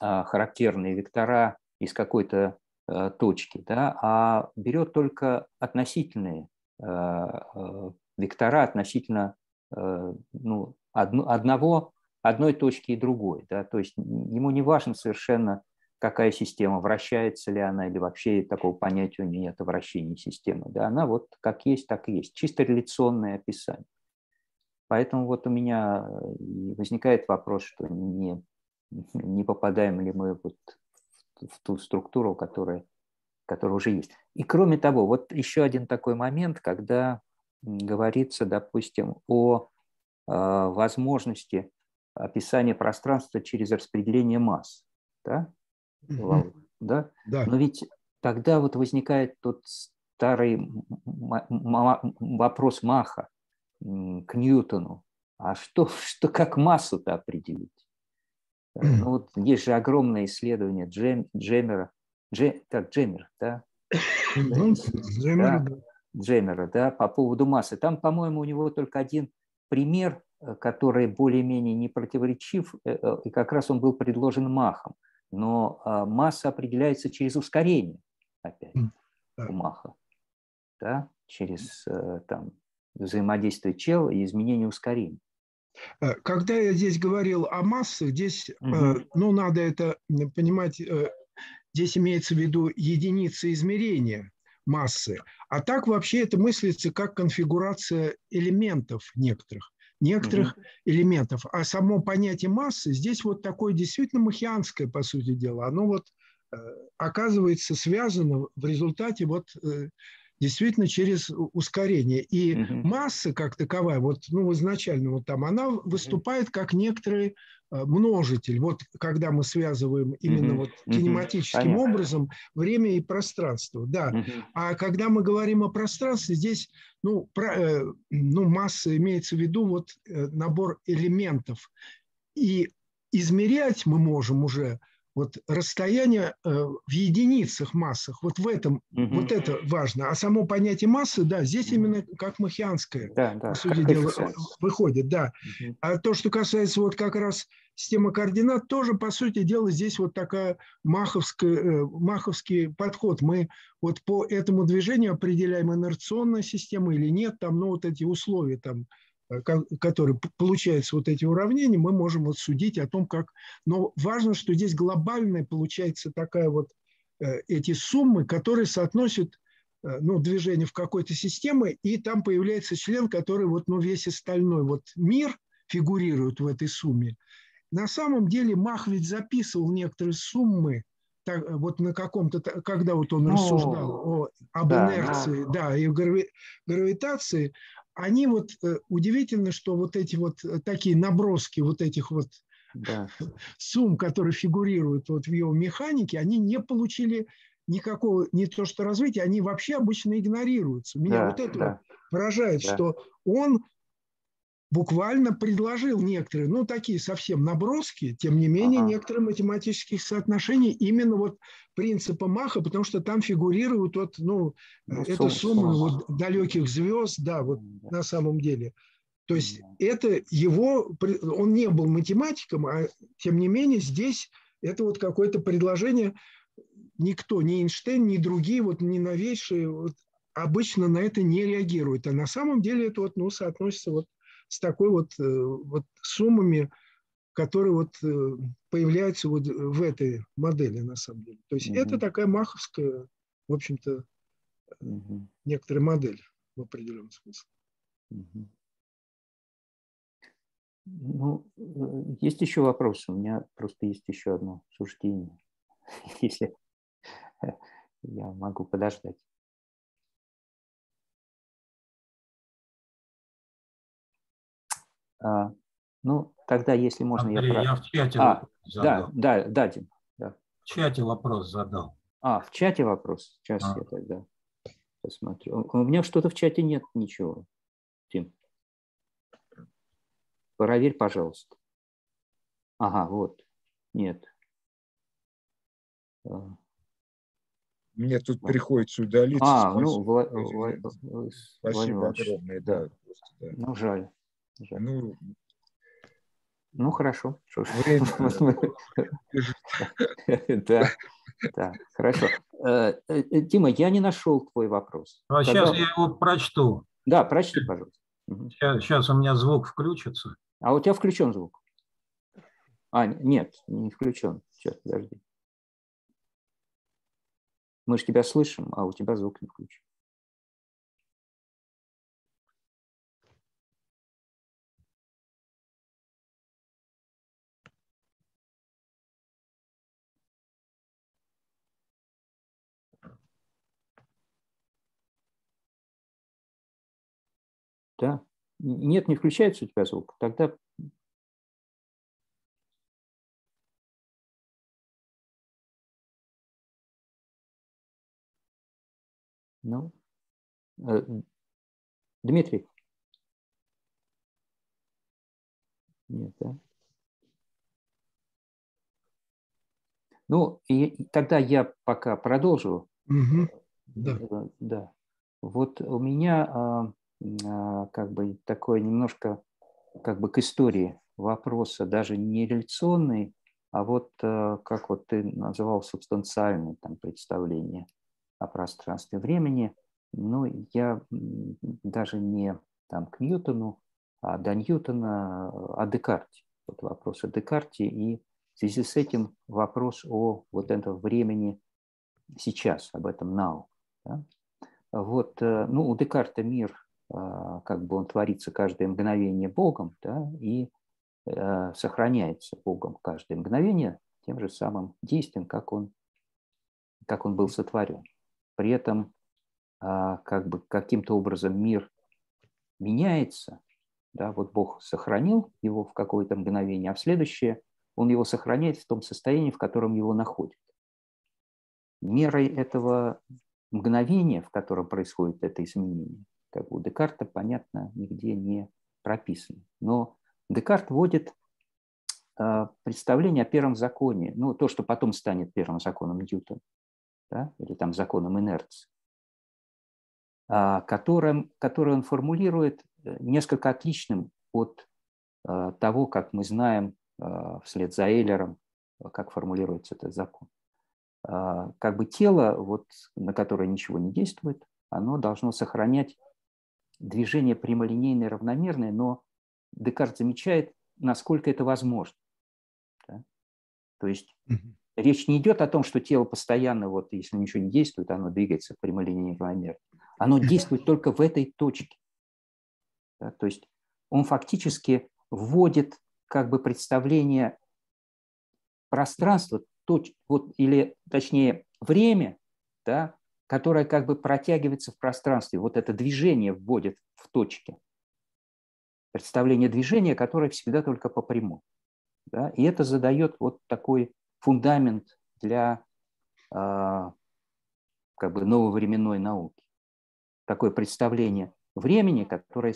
характерные вектора из какой-то а, точки, да, а берет только относительные а, вектора относительно ну, одного, одной точки и другой. Да, то есть ему не важно совершенно, какая система, вращается ли она, или вообще такого понятия у нет вращения системы. Да, она вот как есть, так и есть. Чисто реляционное описание. Поэтому вот у меня возникает вопрос, что не не попадаем ли мы вот в ту структуру, которая, которая уже есть. И кроме того, вот еще один такой момент, когда говорится, допустим, о э, возможности описания пространства через распределение масс. Да? Mm-hmm. да? Да. Но ведь тогда вот возникает тот старый вопрос Маха к Ньютону. А что, что как массу-то определить? Ну, вот есть же огромное исследование Джем, Джемера, Дже, как Джемер, да? Ну, Джемера, да, Джемера, да, по поводу массы. Там, по-моему, у него только один пример, э, который более-менее не противоречив, э, э, и как раз он был предложен Махом. Но а, масса определяется через ускорение, опять, у Маха, да, через там взаимодействия чел и изменения ускорений. Э, когда я здесь говорил о массе, здесь, угу. ну, надо это понимать, здесь имеется в виду единица измерения массы. А так вообще это мыслится как конфигурация элементов некоторых некоторых угу. элементов. А само понятие массы здесь вот такое действительно махианское, по сути дела. Оно вот оказывается связано в результате вот действительно через ускорение. И угу. масса как таковая, вот ну, изначально вот там, она выступает как некоторый э, множитель. Вот когда мы связываем именно угу. вот кинематическим угу. образом время и пространство. Да. Угу. А когда мы говорим о пространстве, здесь ну, про, э, ну, масса имеется в виду вот э, набор элементов. И измерять мы можем уже – вот расстояние э, в единицах массах, вот в этом, угу. вот это важно. А само понятие массы, да, здесь угу. именно как махианское, да, да, по сути дела, выходит, да. Угу. А то, что касается вот как раз системы координат, тоже, по сути дела, здесь вот такая маховская, э, маховский подход. Мы вот по этому движению определяем инерционная система или нет, там, ну, вот эти условия там, Э, который получается вот эти уравнения, мы можем вот судить о том, как... Но важно, что здесь глобальная получается такая вот э, эти суммы, которые соотносят э, ну, движение в какой-то системе, и там появляется член, который вот, ну, весь остальной вот мир фигурирует в этой сумме. На самом деле Мах ведь записывал некоторые суммы, так, вот на каком-то, когда вот он рассуждал о, об да, инерции, да. да, и грави, гравитации, они вот э, удивительно, что вот эти вот э, такие наброски вот этих вот да. сумм, которые фигурируют вот в его механике, они не получили никакого, не то что развития, они вообще обычно игнорируются. Меня да, вот это да. поражает, да. что он буквально предложил некоторые, ну, такие совсем наброски, тем не менее, ага. некоторые математические соотношения именно вот принципа Маха, потому что там фигурируют вот, ну, ну это сумма вот далеких звезд, да, вот на самом деле. То есть это его, он не был математиком, а тем не менее здесь это вот какое-то предложение, никто, ни Эйнштейн, ни другие, вот ни новейшие, вот, обычно на это не реагируют. А на самом деле это вот, ну, соотносится вот с такой вот, э, вот суммами, которые вот э, появляются вот в этой модели на самом деле. То есть угу. это такая маховская, в общем-то, угу. некоторая модель в определенном смысле. Угу. Ну, э, есть еще вопрос. У меня просто есть еще одно суждение, если я могу подождать. А, ну, тогда, если можно, Андрей, я... я в чате а, задал. Да, да, да, Дим. Да. В чате вопрос задал. А, в чате вопрос. Сейчас а. я тогда посмотрю. У меня что-то в чате нет ничего. Дим. Проверь, пожалуйста. Ага, вот. Нет. А. Мне тут приходится удалиться. А, спасибо. ну, Вла... Спасибо огромное. Да. Да, просто, да. Ну, жаль. Ну, ну хорошо. Да, да, хорошо. Э, э, Дима, я не нашел твой вопрос. А сейчас я его прочту. Да, прочти, пожалуйста. Сейчас, сейчас у меня звук включится. А у тебя включен звук? А, нет, не включен. Сейчас, подожди. Мы же тебя слышим, а у тебя звук не включен. Нет, не включается у тебя звук. Тогда Ну, э, Дмитрий. Нет, да? Ну, и тогда я пока продолжу. Угу. Да. да. Вот у меня а, как бы такое немножко как бы к истории вопроса, даже не реляционный, а вот э, как вот ты называл субстанциальное там представление о пространстве времени. Ну, я даже не там, к Ньютону, а до Ньютона о Декарте. Вот вопрос о Декарте и в связи с этим вопрос о вот этом времени сейчас, об этом now. Да? Вот, э, ну, у Декарта мир, а, как бы он творится каждое мгновение Богом, да, и э, сохраняется Богом каждое мгновение тем же самым действием, как он, как он был сотворен. При этом а, как бы каким-то образом мир меняется, да, вот Бог сохранил его в какое-то мгновение, а в следующее он его сохраняет в том состоянии, в котором его находит. Мерой этого мгновения, в котором происходит это изменение, как у Декарта, понятно, нигде не прописано. Но Декарт вводит э, представление о первом законе, ну, то, что потом станет первым законом Ньютона, да, или там законом инерции, э, которым, который он формулирует э, несколько отличным от э, того, как мы знаем э, вслед за Эйлером, как формулируется этот закон. А, как бы тело, вот, на которое ничего не действует, оно должно сохранять движение прямолинейное, равномерное, но Декарт замечает, насколько это возможно. Да? То есть угу. речь не идет о том, что тело постоянно, вот, если ничего не действует, оно двигается прямолинейно, равномерно. Оно действует только в этой точке. Да? То есть он фактически вводит как бы представление пространства точ, вот, или точнее время, да, которое как бы протягивается в пространстве, вот это движение вводит в точке. Представление движения, которое всегда только по прямой. Да? И это задает вот такой фундамент для э, как бы нововременной науки. Такое представление времени, которое,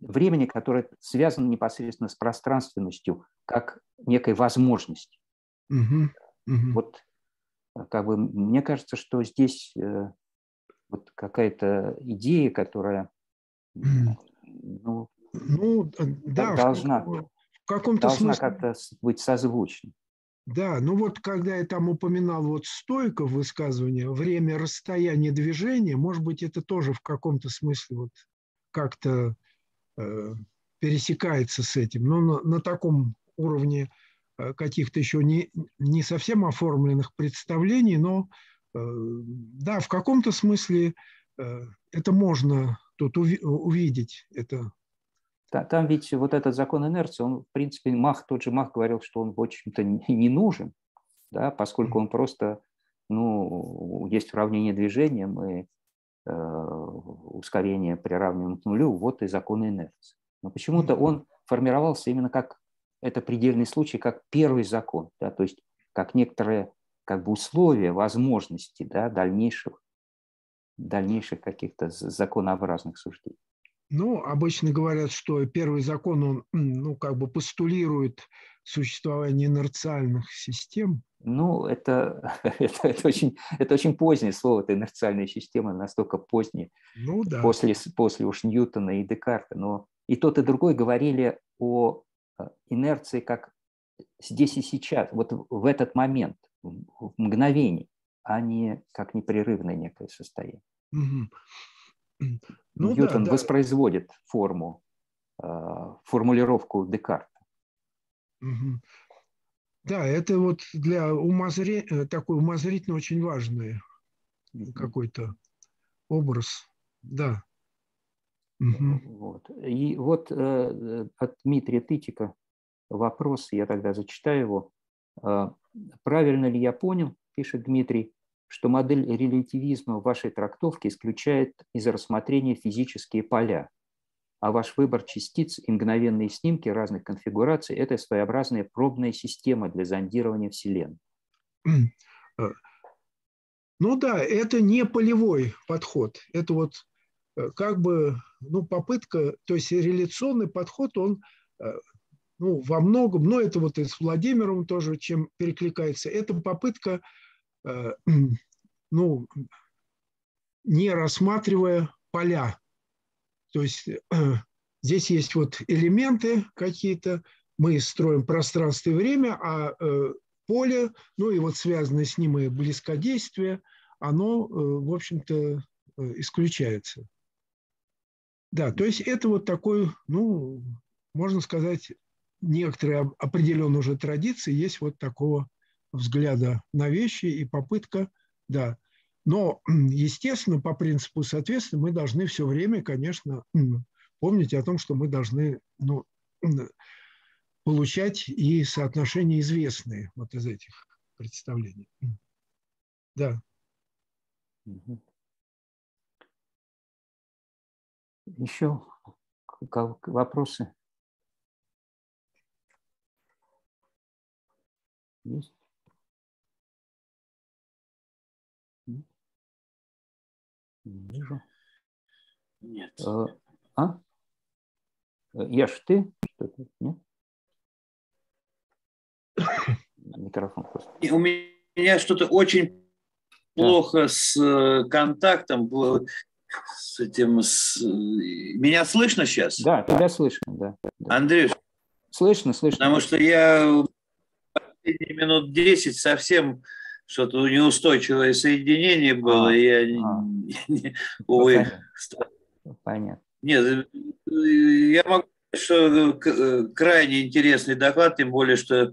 времени, которое связано непосредственно с пространственностью, как некой возможностью. Угу, угу. Вот как бы мне кажется, что здесь э, вот какая-то идея, которая ну, ну да, должна, в каком-то должна смысле... как-то быть созвучна. Да, ну вот когда я там упоминал вот стойко высказывание, время расстояние движения, может быть, это тоже в каком-то смысле вот как-то э, пересекается с этим, но на, на таком уровне Э, каких-то еще не, не совсем оформленных представлений, но э, да, в каком-то смысле э, это можно тут увидеть. Это там ведь вот этот закон инерции, он, в принципе, Мах, тот же Мах говорил, что он, в общем-то, не нужен, да, поскольку он просто, ну, есть уравнение движения, мы э, ускорение приравниваем к нулю, вот и закон инерции. Но почему-то он формировался именно как это предельный случай как первый закон, да, то есть как некоторые как бы условия, возможности да, дальнейших, дальнейших каких-то законообразных суждений. Ну, обычно говорят, что первый закон, он, ну, как бы постулирует существование инерциальных систем. Ну, это, это, это, очень, это очень позднее слово, это инерциальная система, настолько позднее, ну, да. после, после уж Ньютона и Декарта. Но и тот, и другой говорили о инерции как здесь и сейчас, вот в этот момент, в мгновение, а не как непрерывное некое состояние. Угу. Ну, Ньютон да, воспроизводит форму, э, формулировку Декарта. Угу. Да, это вот для умозре... Э, такой умозрительно очень важный какой-то образ. Да. Угу. Вот. И вот э, от Дмитрия Тытика вопрос, я тогда зачитаю его. Э, правильно ли я понял, пишет Дмитрий, что модель релятивизма в вашей трактовке исключает из рассмотрения физические поля, а ваш выбор частиц и мгновенные снимки разных конфигураций – это своеобразная пробная система для зондирования Вселенной. Э, ну да, это не полевой подход. Это вот как бы ну, попытка, то есть реляционный подход, он э, ну, во многом, но это вот и с Владимиром тоже чем перекликается, это попытка, э, ну, не рассматривая поля. То есть здесь есть вот элементы какие-то, мы строим пространство и время, а поле, ну и вот связанное с ним и близкодействие, оно, в общем-то, исключается. Да, то есть это вот такой, ну, можно сказать, некоторые определенные уже традиции есть вот такого взгляда на вещи и попытка, да. Но, естественно, по принципу соответствия мы должны все время, конечно, помнить о том, что мы должны ну, получать и соотношения известные вот из этих представлений. Да. Еще вопросы? Есть? Не вижу. Нет. Э, а? Яш, ты? Что-то? Нет? Микрофон просто. У меня что-то очень плохо с э, контактом, с этим... С... Меня слышно сейчас? Да, тебя слышно, да. да. Андрюш? Слышно, слышно. Потому что я последние минут 10 совсем что-то неустойчивое соединение было, а, и я, а. не, увы... Понятно. Нет, я могу что крайне интересный доклад, тем более, что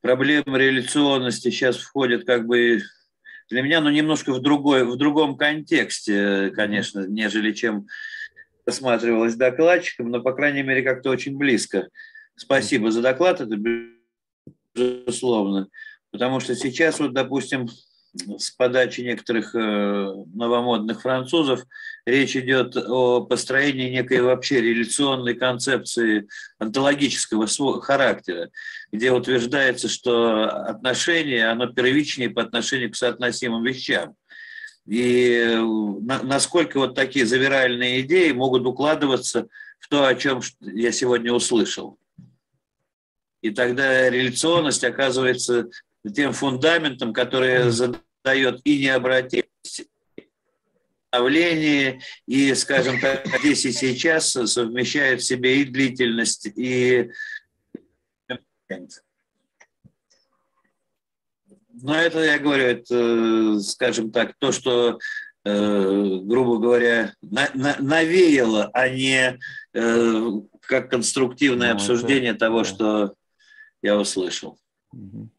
проблема реляционности сейчас входит как бы для меня, но немножко в, другой, в другом контексте, конечно, нежели чем рассматривалось докладчиком, но, по крайней мере, как-то очень близко. Спасибо за доклад, это безусловно. Потому что сейчас, вот, допустим, с подачи некоторых э, новомодных французов речь идет о построении некой вообще реляционной концепции онтологического характера, где утверждается, что отношение, оно первичнее по отношению к соотносимым вещам. И э, насколько вот такие завиральные идеи могут укладываться в то, о чем я сегодня услышал. И тогда реляционность оказывается тем фундаментом, который задает и необратимость, обновление, и, скажем так, здесь и сейчас совмещает в себе и длительность, и но это, я говорю, это, скажем так, то, что, э, грубо говоря, на, на, навеяло, а не э, как конструктивное ну, обсуждение это, того, да. что я услышал. Угу.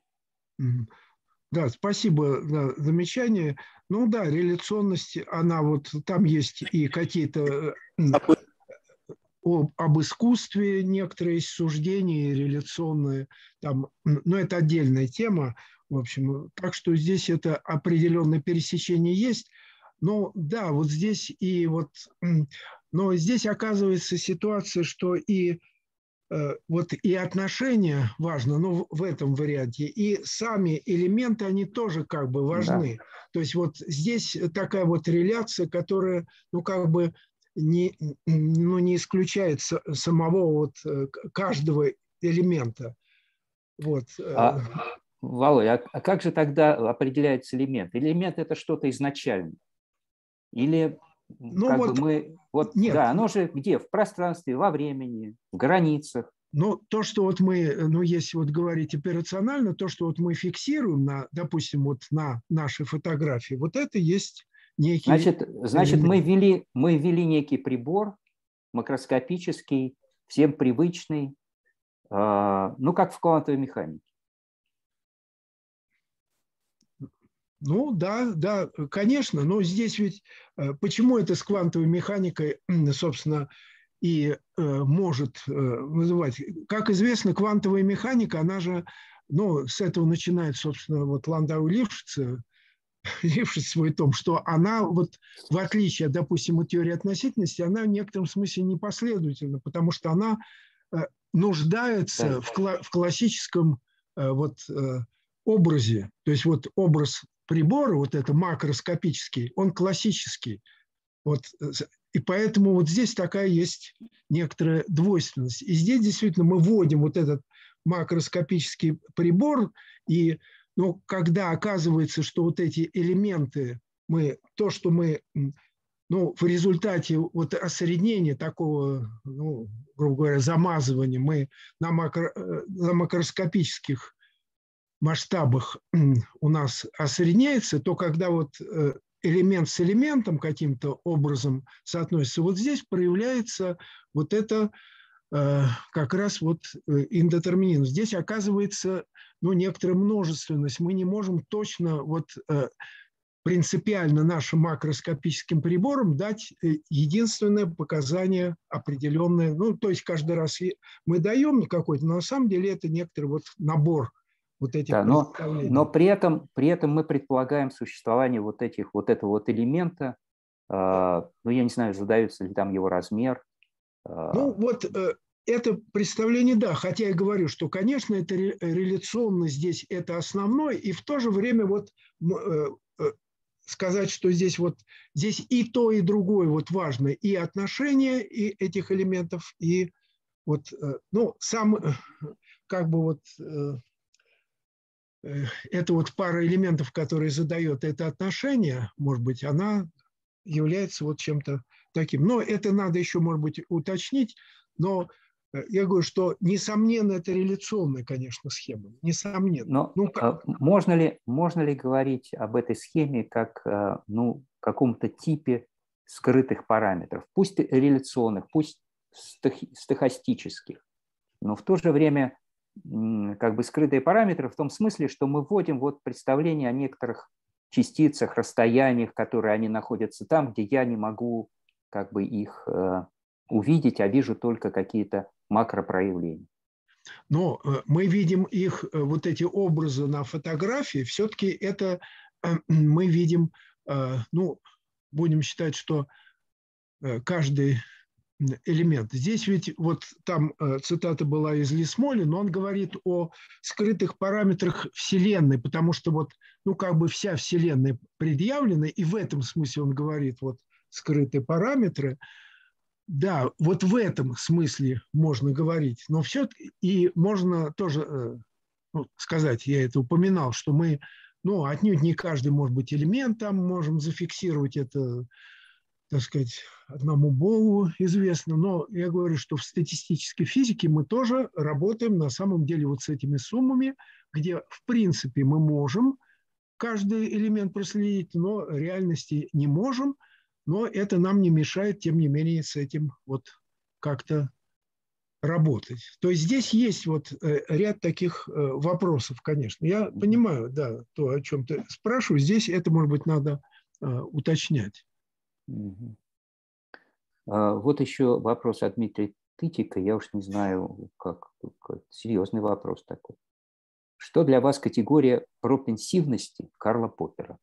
Да, спасибо за замечание. Ну да, реляционность, она вот, там есть и какие-то об, об искусстве некоторые суждения реляционные, там, но это отдельная тема, в общем, так что здесь это определенное пересечение есть, но да, вот здесь и вот, но здесь оказывается ситуация, что и Э, вот и отношения важно, ну, в этом варианте, и сами элементы, они тоже как бы важны. Да. То есть вот здесь такая вот реляция, которая, ну, как бы не, ну, не исключает самого вот э, каждого элемента. Вот. Э. А, Володя, а, а как же тогда определяется элемент? Элемент – это что-то изначальное? Или ну, как вот, бы мы, вот, нет. да, оно же где? В пространстве, во времени, в границах. Ну, то, что вот мы, ну, если вот говорить операционально, то, что вот мы фиксируем на, допустим, вот на нашей фотографии, вот это есть некий... Значит, значит мы, ввели, мы ввели некий прибор макроскопический, всем привычный, э, ну, как в квантовой механике. Ну да, да, конечно, но здесь ведь э, почему это с квантовой механикой, собственно, и э, может э, вызывать. Как известно, квантовая механика, она же, ну, с этого начинает, собственно, вот Ландау Лившиц, Лившиц свой том, что она вот, в отличие, допустим, от теории относительности, она в некотором смысле непоследовательна, потому что она нуждается в, в классическом вот образе, то есть вот образ прибора, вот это макроскопический, он классический. Вот, э, и поэтому вот здесь такая есть некоторая двойственность. И здесь действительно мы вводим вот этот макроскопический прибор, и ну, когда оказывается, что вот эти элементы, мы, то, что мы ну, в результате вот осреднения такого, ну, грубо говоря, замазывания, мы на, макро, э, на макроскопических масштабах у нас осредняется, то когда вот э, элемент с элементом каким-то образом соотносится, вот здесь проявляется вот это э, как раз вот э, индетерминизм. Здесь оказывается ну, некоторая множественность. Мы не можем точно вот принципиально нашим макроскопическим приборам дать единственное показание определенное. Ну, то есть каждый раз мы даем какой-то, но на самом деле это некоторый вот набор вот этих да, но, но при этом, при этом мы предполагаем существование вот этих вот этого вот элемента, э, ну я не знаю, задается ли там его размер. Э. Ну вот э, это представление, да, хотя я говорю, что, конечно, это реляционно здесь это основное, и в то же время вот э, э, сказать, что здесь вот здесь и то, и другое вот важно, и отношения и этих элементов, и вот, э, ну, сам как бы вот Э, это вот пара элементов, которые задает это отношение, может быть, она является вот чем-то таким. Но это надо еще, может быть, уточнить. Но э, я говорю, что несомненно это реляционная, конечно, схема. Несомненно. Но ну, как... А, можно, ли, можно ли говорить об этой схеме как э, ну, каком-то типе скрытых параметров, пусть реляционных, пусть стохастических, но в то же время как бы скрытые параметры в том смысле, что мы вводим вот представление о некоторых частицах, расстояниях, которые они находятся там, где я не могу как бы их э, увидеть, а вижу только какие-то макропроявления. Но э, мы видим их, э, вот эти образы на фотографии, все-таки это мы видим, ну, будем считать, что каждый элемент. Здесь ведь вот там э, цитата была из Лисмоли, но он говорит о скрытых параметрах Вселенной, потому что вот, ну, как бы вся Вселенная предъявлена, и в этом смысле он говорит вот скрытые параметры. Да, вот в этом смысле можно говорить, но все и можно тоже э, ну, сказать, я это упоминал, что мы, ну, отнюдь не каждый, может быть, элемент там можем зафиксировать это так сказать, одному Богу известно, но я говорю, что в статистической физике мы тоже работаем на самом деле вот с этими суммами, где в принципе мы можем каждый элемент проследить, но реальности не можем, но это нам не мешает, тем не менее, с этим вот как-то работать. То есть здесь есть вот э, ряд таких э, вопросов, конечно. Я понимаю, да, то, о чем ты спрашиваешь, здесь это, может быть, надо э, А, вот еще вопрос от Дмитрия Тытика. Я уж не знаю, как, как серьезный вопрос такой. Что для вас категория пропенсивности Карла Поппера?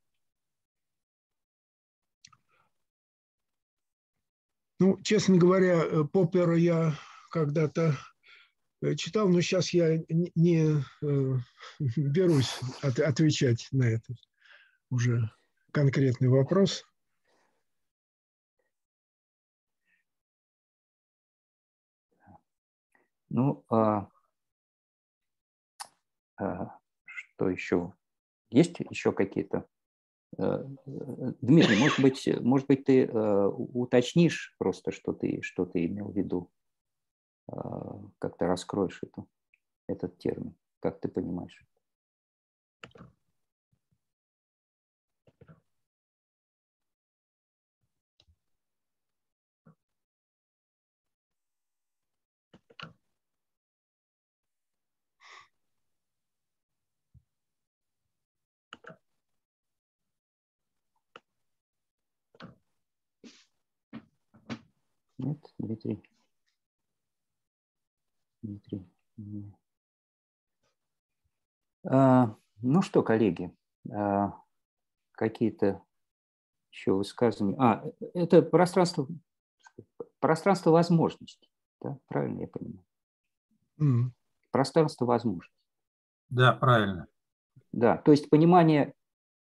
Ну, честно говоря, э, Поппера я когда-то э, читал, но сейчас я не э, берусь отвечать на этот уже конкретный вопрос. Ну, а, а, что еще? Есть еще какие-то? Э, Дмитрий, может быть, может быть, ты э, уточнишь просто, что ты, что ты имел в виду, а, как ты раскроешь эту, этот термин, как ты понимаешь? Нет, Дмитрий. Дмитрий. А, ну что, коллеги, а, какие-то еще высказывания. А, это пространство, пространство возможностей. Да? Правильно я понимаю? Mm. Пространство возможностей. Да, правильно. Да, то есть понимание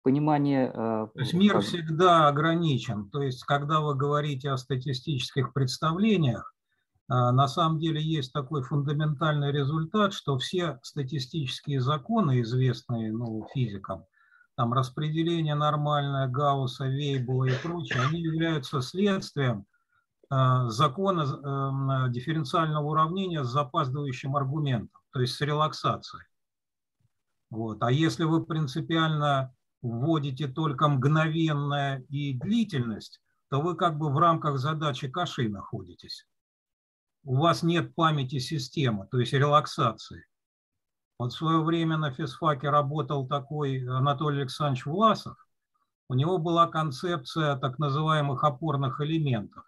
понимание... Э, то есть мир как... всегда ограничен. То есть когда вы говорите о статистических представлениях, э, на самом деле есть такой фундаментальный результат, что все статистические законы, известные ну, физикам, там распределение нормальное, Гаусса, Вейбула и прочее, они являются следствием э, закона дифференциального уравнения с запаздывающим аргументом, то есть с релаксацией. Вот. А если вы принципиально вводите только мгновенное и длительность, то вы как бы в рамках задачи каши находитесь. У вас нет памяти системы, то есть релаксации. Вот в свое время на физфаке работал такой Анатолий Александрович Власов. У него была концепция так называемых опорных элементов.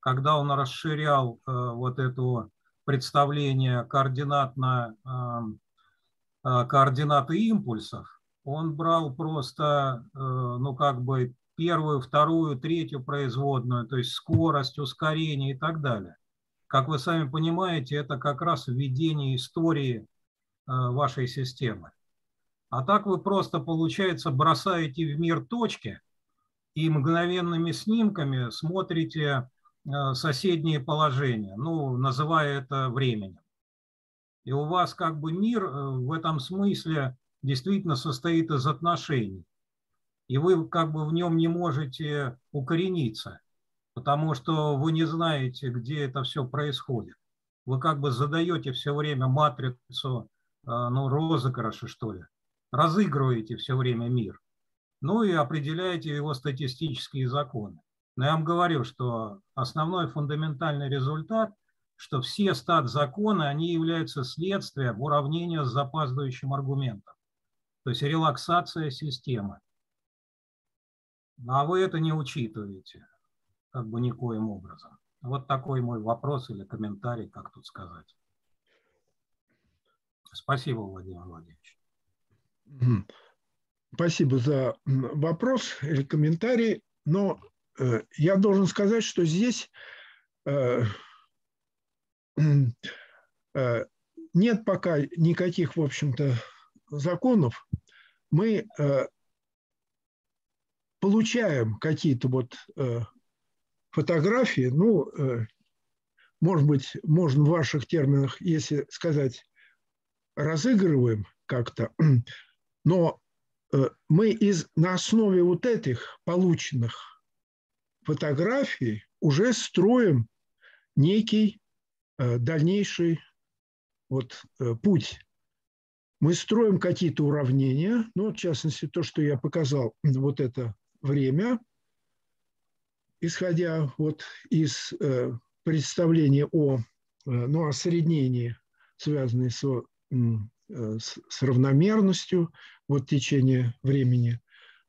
Когда он расширял э, вот это представление координатно, э, э, координаты импульсов, он брал просто, э, ну как бы первую, вторую, третью производную, то есть скорость, ускорение и так далее. Как вы сами понимаете, это как раз введение истории э, вашей системы. А так вы просто, получается, бросаете в мир точки и мгновенными снимками смотрите э, соседние положения, ну, называя это временем. И у вас как бы мир в этом смысле действительно состоит из отношений. И вы как бы в нем не можете укорениться, потому что вы не знаете, где это все происходит. Вы как бы задаете все время матрицу, э, ну, розыгрыша, что ли. Разыгрываете все время мир. Ну и определяете его статистические законы. Но я вам говорю, что основной фундаментальный результат, что все стат законы, они являются следствием уравнения с запаздывающим аргументом то есть релаксация системы. А вы это не учитываете, как бы никоим образом. Вот такой мой вопрос или комментарий, как тут сказать. Спасибо, Владимир Владимирович. Спасибо за вопрос или комментарий. Но э, я должен сказать, что здесь э, э, нет пока никаких, в общем-то, законов мы э, получаем какие-то вот э, фотографии, ну, э, может быть, можно в ваших терминах, если сказать, разыгрываем как-то, но мы из, на основе вот этих полученных фотографий уже строим некий дальнейший вот путь мы строим какие-то уравнения, ну, в частности, то, что я показал, вот это время, исходя вот из э, представления о, э, ну, осреднении, связанной со, э, с, с равномерностью вот течения времени,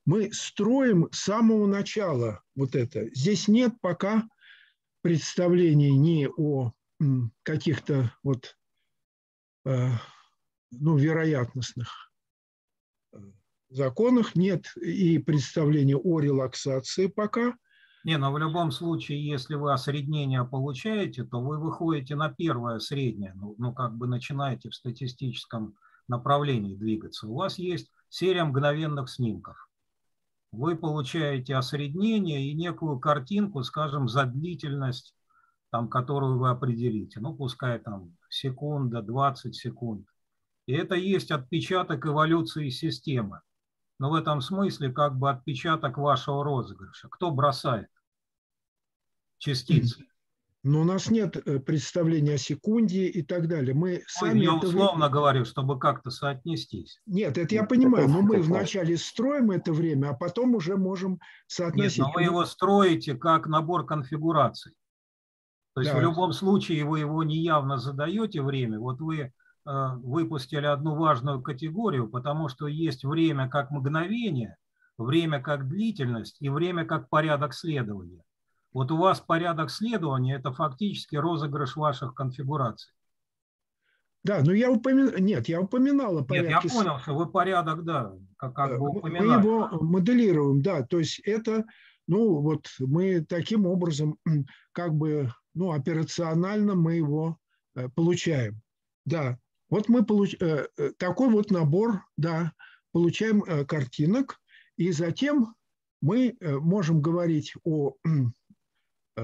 мы строим с самого начала вот это. Здесь нет пока представлений ни о каких-то вот э, ну, вероятностных законах, нет и представления о релаксации пока. Не, но в любом случае, если вы осреднение получаете, то вы выходите на первое среднее, ну, ну как бы начинаете в статистическом направлении двигаться. У вас есть серия мгновенных снимков. Вы получаете осреднение и некую картинку, скажем, за длительность, там, которую вы определите. Ну, пускай там секунда, 20 секунд. И это есть отпечаток эволюции системы. Но в этом смысле как бы отпечаток вашего розыгрыша. Кто бросает частицы? Но у нас нет э, представления о секунде и так далее. Мы сами я условно это... говорю, чтобы как-то соотнестись. Нет, это я понимаю, но мы вначале строим это время, а потом уже можем соотносить. Нет, но вы его строите как набор конфигураций. То есть да. в любом случае вы его неявно задаете время. Вот вы выпустили одну важную категорию, потому что есть время как мгновение, время как длительность и время как порядок следования. Вот у вас порядок следования – это фактически розыгрыш ваших конфигураций. Да, но я упоминал, нет, я упоминал о порядке. Нет, я понял, что вы порядок, да, как, как бы упоминали. Мы его моделируем, да, то есть это, ну вот мы таким образом, как бы, ну операционально мы его э, получаем. Да, вот мы получ... Э, э, такой вот набор, да, получаем э, картинок, и затем мы можем говорить о,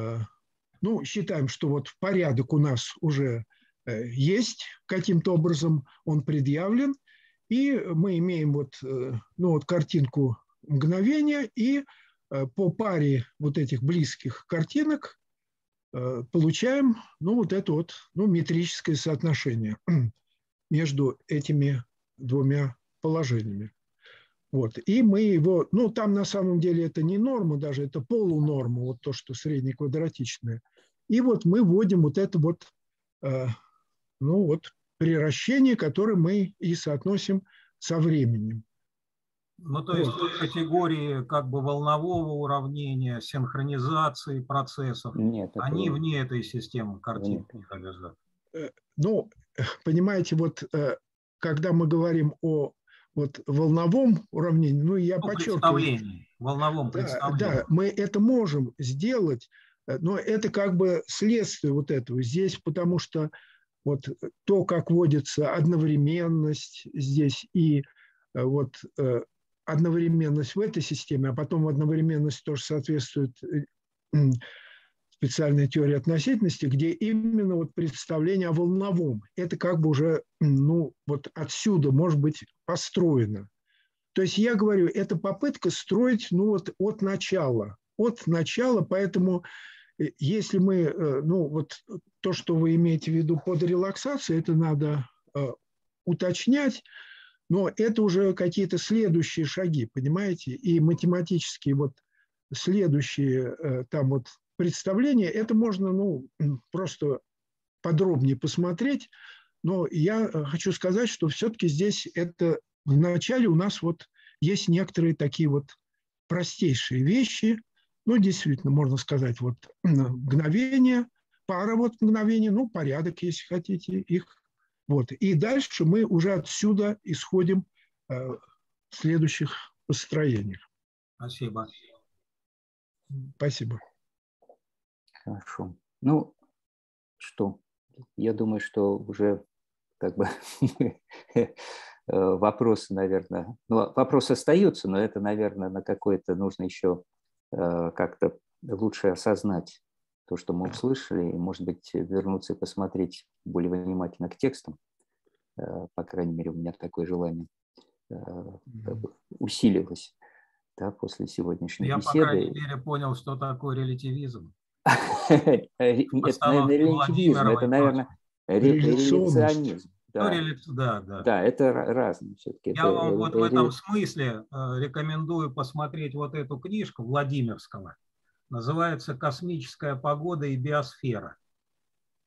ну, считаем, что вот порядок у нас уже есть, каким-то образом он предъявлен, и мы имеем вот, ну, вот картинку мгновения, и по паре вот этих близких картинок получаем, ну, вот это вот, ну, метрическое соотношение между этими двумя положениями. Вот. И мы его, ну там на самом деле это не норма даже, это полунорма, вот то, что среднеквадратичное. И вот мы вводим вот это вот, э, ну вот, приращение, которое мы и соотносим со временем. Ну, то есть вот. категории как бы волнового уравнения, синхронизации процессов, Нет, они вне этой системы картинки лежат. Э, ну, понимаете, вот э, когда мы говорим о вот волновом уравнении, ну, я ну, подчеркиваю. волновом да, представлении. Да, мы это можем сделать, э, но это как бы следствие вот этого здесь, потому что вот то, как вводится одновременность здесь и вот одновременность в этой системе, а потом одновременность тоже соответствует специальной теории относительности, где именно вот представление о волновом, это как бы уже, ну, вот отсюда может быть построено. То есть я говорю, это попытка строить, ну, вот от начала, от начала, поэтому э, если мы, э, ну, вот то, что вы имеете в виду под релаксацией, это надо э, уточнять, но это уже какие-то следующие шаги, понимаете? И математические вот следующие там вот представления, это можно ну, просто подробнее посмотреть. Но я э, хочу сказать, что все-таки здесь это вначале у нас вот есть некоторые такие вот простейшие вещи, ну, действительно, можно сказать, вот мгновение, пара вот мгновений, ну, порядок, если хотите, их вот. И дальше мы уже отсюда исходим э, в следующих построениях. Спасибо. Спасибо. Хорошо. Ну, что? Я думаю, что уже как бы э, вопросы, наверное, ну, вопросы остаются, но это, наверное, на какой-то нужно еще э, как-то лучше осознать то, что мы услышали, и, может быть, вернуться и посмотреть более внимательно к текстам. Э, по крайней мере, у меня такое желание как бы усилилось да, после сегодняшней Я, беседы. Я, по крайней мере, понял, что такое релятивизм. Это, наверное, релятивизм, это, наверное, реляционизм. Да. Ну, да, да. да, это разные все-таки. Я вам вот в этом смысле э, рекомендую посмотреть вот эту книжку Владимирского называется «Космическая погода и биосфера».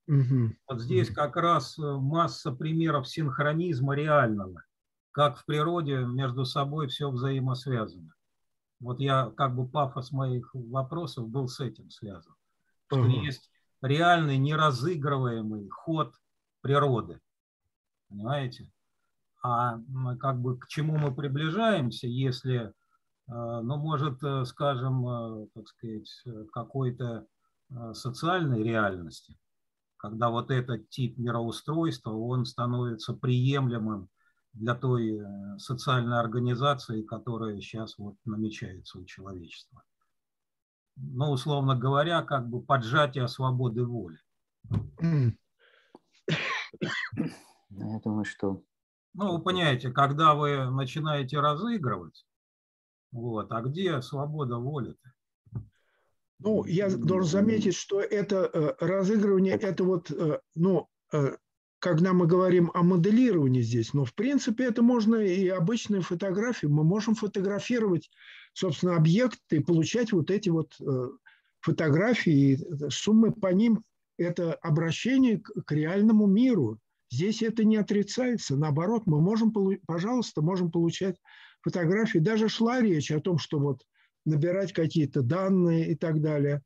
Угу. Вот здесь как раз э, масса примеров синхронизма реального, как в природе между собой все взаимосвязано. Вот я как бы пафос моих вопросов был с этим связан. Что есть реальный неразыгрываемый ход природы. Понимаете? А как бы к чему мы приближаемся, если Э, но может, э, скажем, э, так сказать, какой-то социальной реальности, когда вот этот тип мироустройства, он становится приемлемым для той социальной организации, которая сейчас вот намечается у человечества. Ну, условно говоря, как бы поджатие свободы воли. Я думаю, что... Ну, вы понимаете, когда вы начинаете разыгрывать, вот. А где свобода воли? -то? Ну, я должен заметить, что это э, разыгрывание, это вот, э, ну, э, когда мы говорим о моделировании здесь, но в принципе это можно и обычные фотографии. Мы можем фотографировать, собственно, объекты получать вот эти вот фотографии, суммы по ним – это обращение к реальному миру. Здесь это не отрицается. Наоборот, мы можем, пожалуйста, можем получать фотографии. Даже шла речь о том, что вот набирать какие-то данные и так далее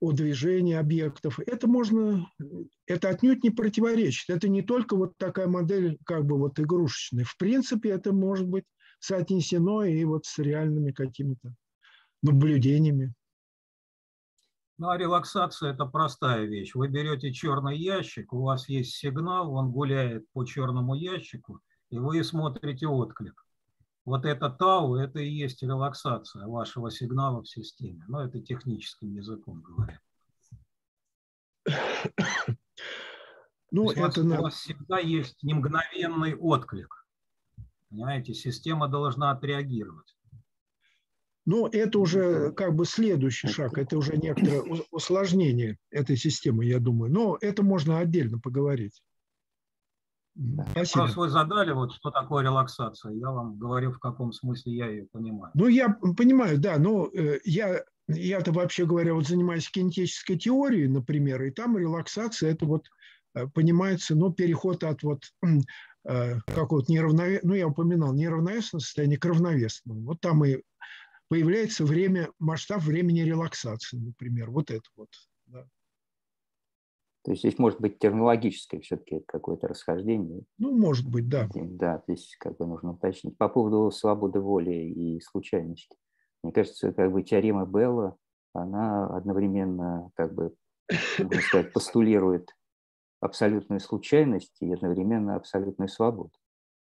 о движении объектов. Это можно, это отнюдь не противоречит. Это не только вот такая модель как бы вот игрушечная. В принципе, это может быть соотнесено и вот с реальными какими-то наблюдениями. Ну, а релаксация – это простая вещь. Вы берете черный ящик, у вас есть сигнал, он гуляет по черному ящику, и вы смотрите отклик. Вот это тау, это и есть релаксация вашего сигнала в системе. Но это техническим языком говоря. Ну, это у вас всегда есть мгновенный отклик. Понимаете, система должна отреагировать. Ну, это уже как бы следующий шаг, это уже некоторое усложнение этой системы, я думаю. Но это можно отдельно поговорить. Спасибо. Вопрос вы задали, вот что такое релаксация. Я вам говорю, в каком смысле я ее понимаю. Ну, я понимаю, да, но э, я, я-то вообще говоря, вот занимаюсь кинетической теорией, например, и там релаксация – это вот э, понимается, ну, переход от вот какого-то неравновесного, ну, я упоминал, неравновесного состояния к равновесному. Вот там и появляется время, масштаб времени релаксации, например, вот это вот. Да. То есть здесь может быть терминологическое все-таки какое-то расхождение. Ну, может быть, да. Да, здесь как бы нужно уточнить. По поводу свободы воли и случайности. Мне кажется, как бы теорема Белла, она одновременно, как бы, можно сказать, постулирует абсолютную случайность и одновременно абсолютную свободу.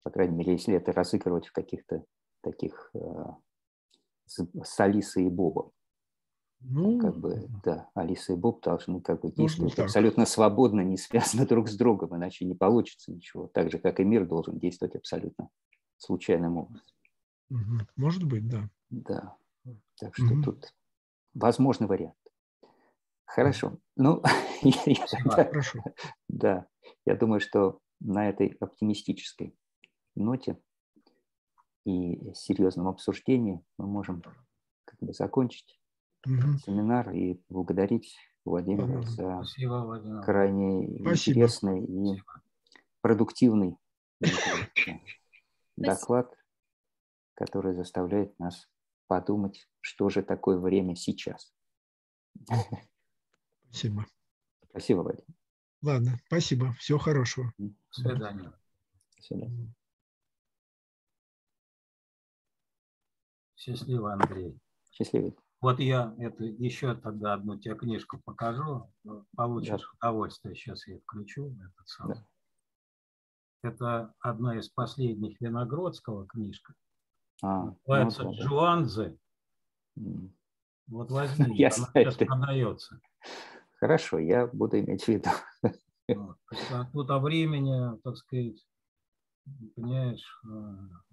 По крайней мере, если это разыгрывать в каких-то таких э, с Алисой и Бобом. Ну, как бы, да, Алиса и Боб должны как бы действовать абсолютно свободно, не связаны друг с другом, иначе не получится ничего. Так же, как и мир должен действовать абсолютно случайным образом. Может быть, да. Да. Так что угу. тут возможный вариант. Хорошо. Ну, я, да, да, я думаю, что на этой оптимистической ноте и серьезном обсуждении мы можем как бы закончить угу. семинар и благодарить Владимира угу. за Спасибо, Владимир. крайне Спасибо. интересный и продуктивный доклад, который заставляет нас подумать, что же такое время сейчас. Спасибо. Спасибо, Владимир. Ладно, спасибо. Всего хорошего. До свидания. До свидания. Счастливо, Андрей. Счастливо. Вот я это еще тогда одну тебе книжку покажу, получишь да. удовольствие. Сейчас я включу этот самый. Да. Это одна из последних Виногродского книжка. А, Называется ну, Джуанзе. Вот возьми, я она сейчас продается. Хорошо, я буду иметь в виду. Тут о времени, так сказать, понимаешь, э,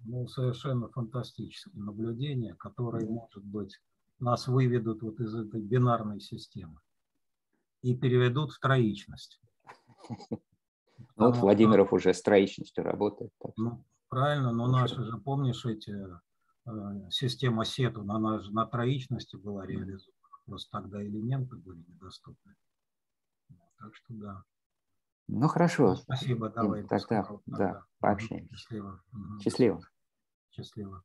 ну, совершенно фантастическое наблюдение, которое, может быть, нас выведут вот из этой бинарной системы и переведут в троичность. Ну, вот Владимиров уже с троичностью работает. Ну, правильно, но наши же, помнишь, эти э, система сету на, на, на троичности была реализована. Просто тогда элементы были недоступны. Так что да. Ну хорошо. Спасибо, давай. Тогда, да, пообщаемся. Счастливо. Счастливо. Счастливо.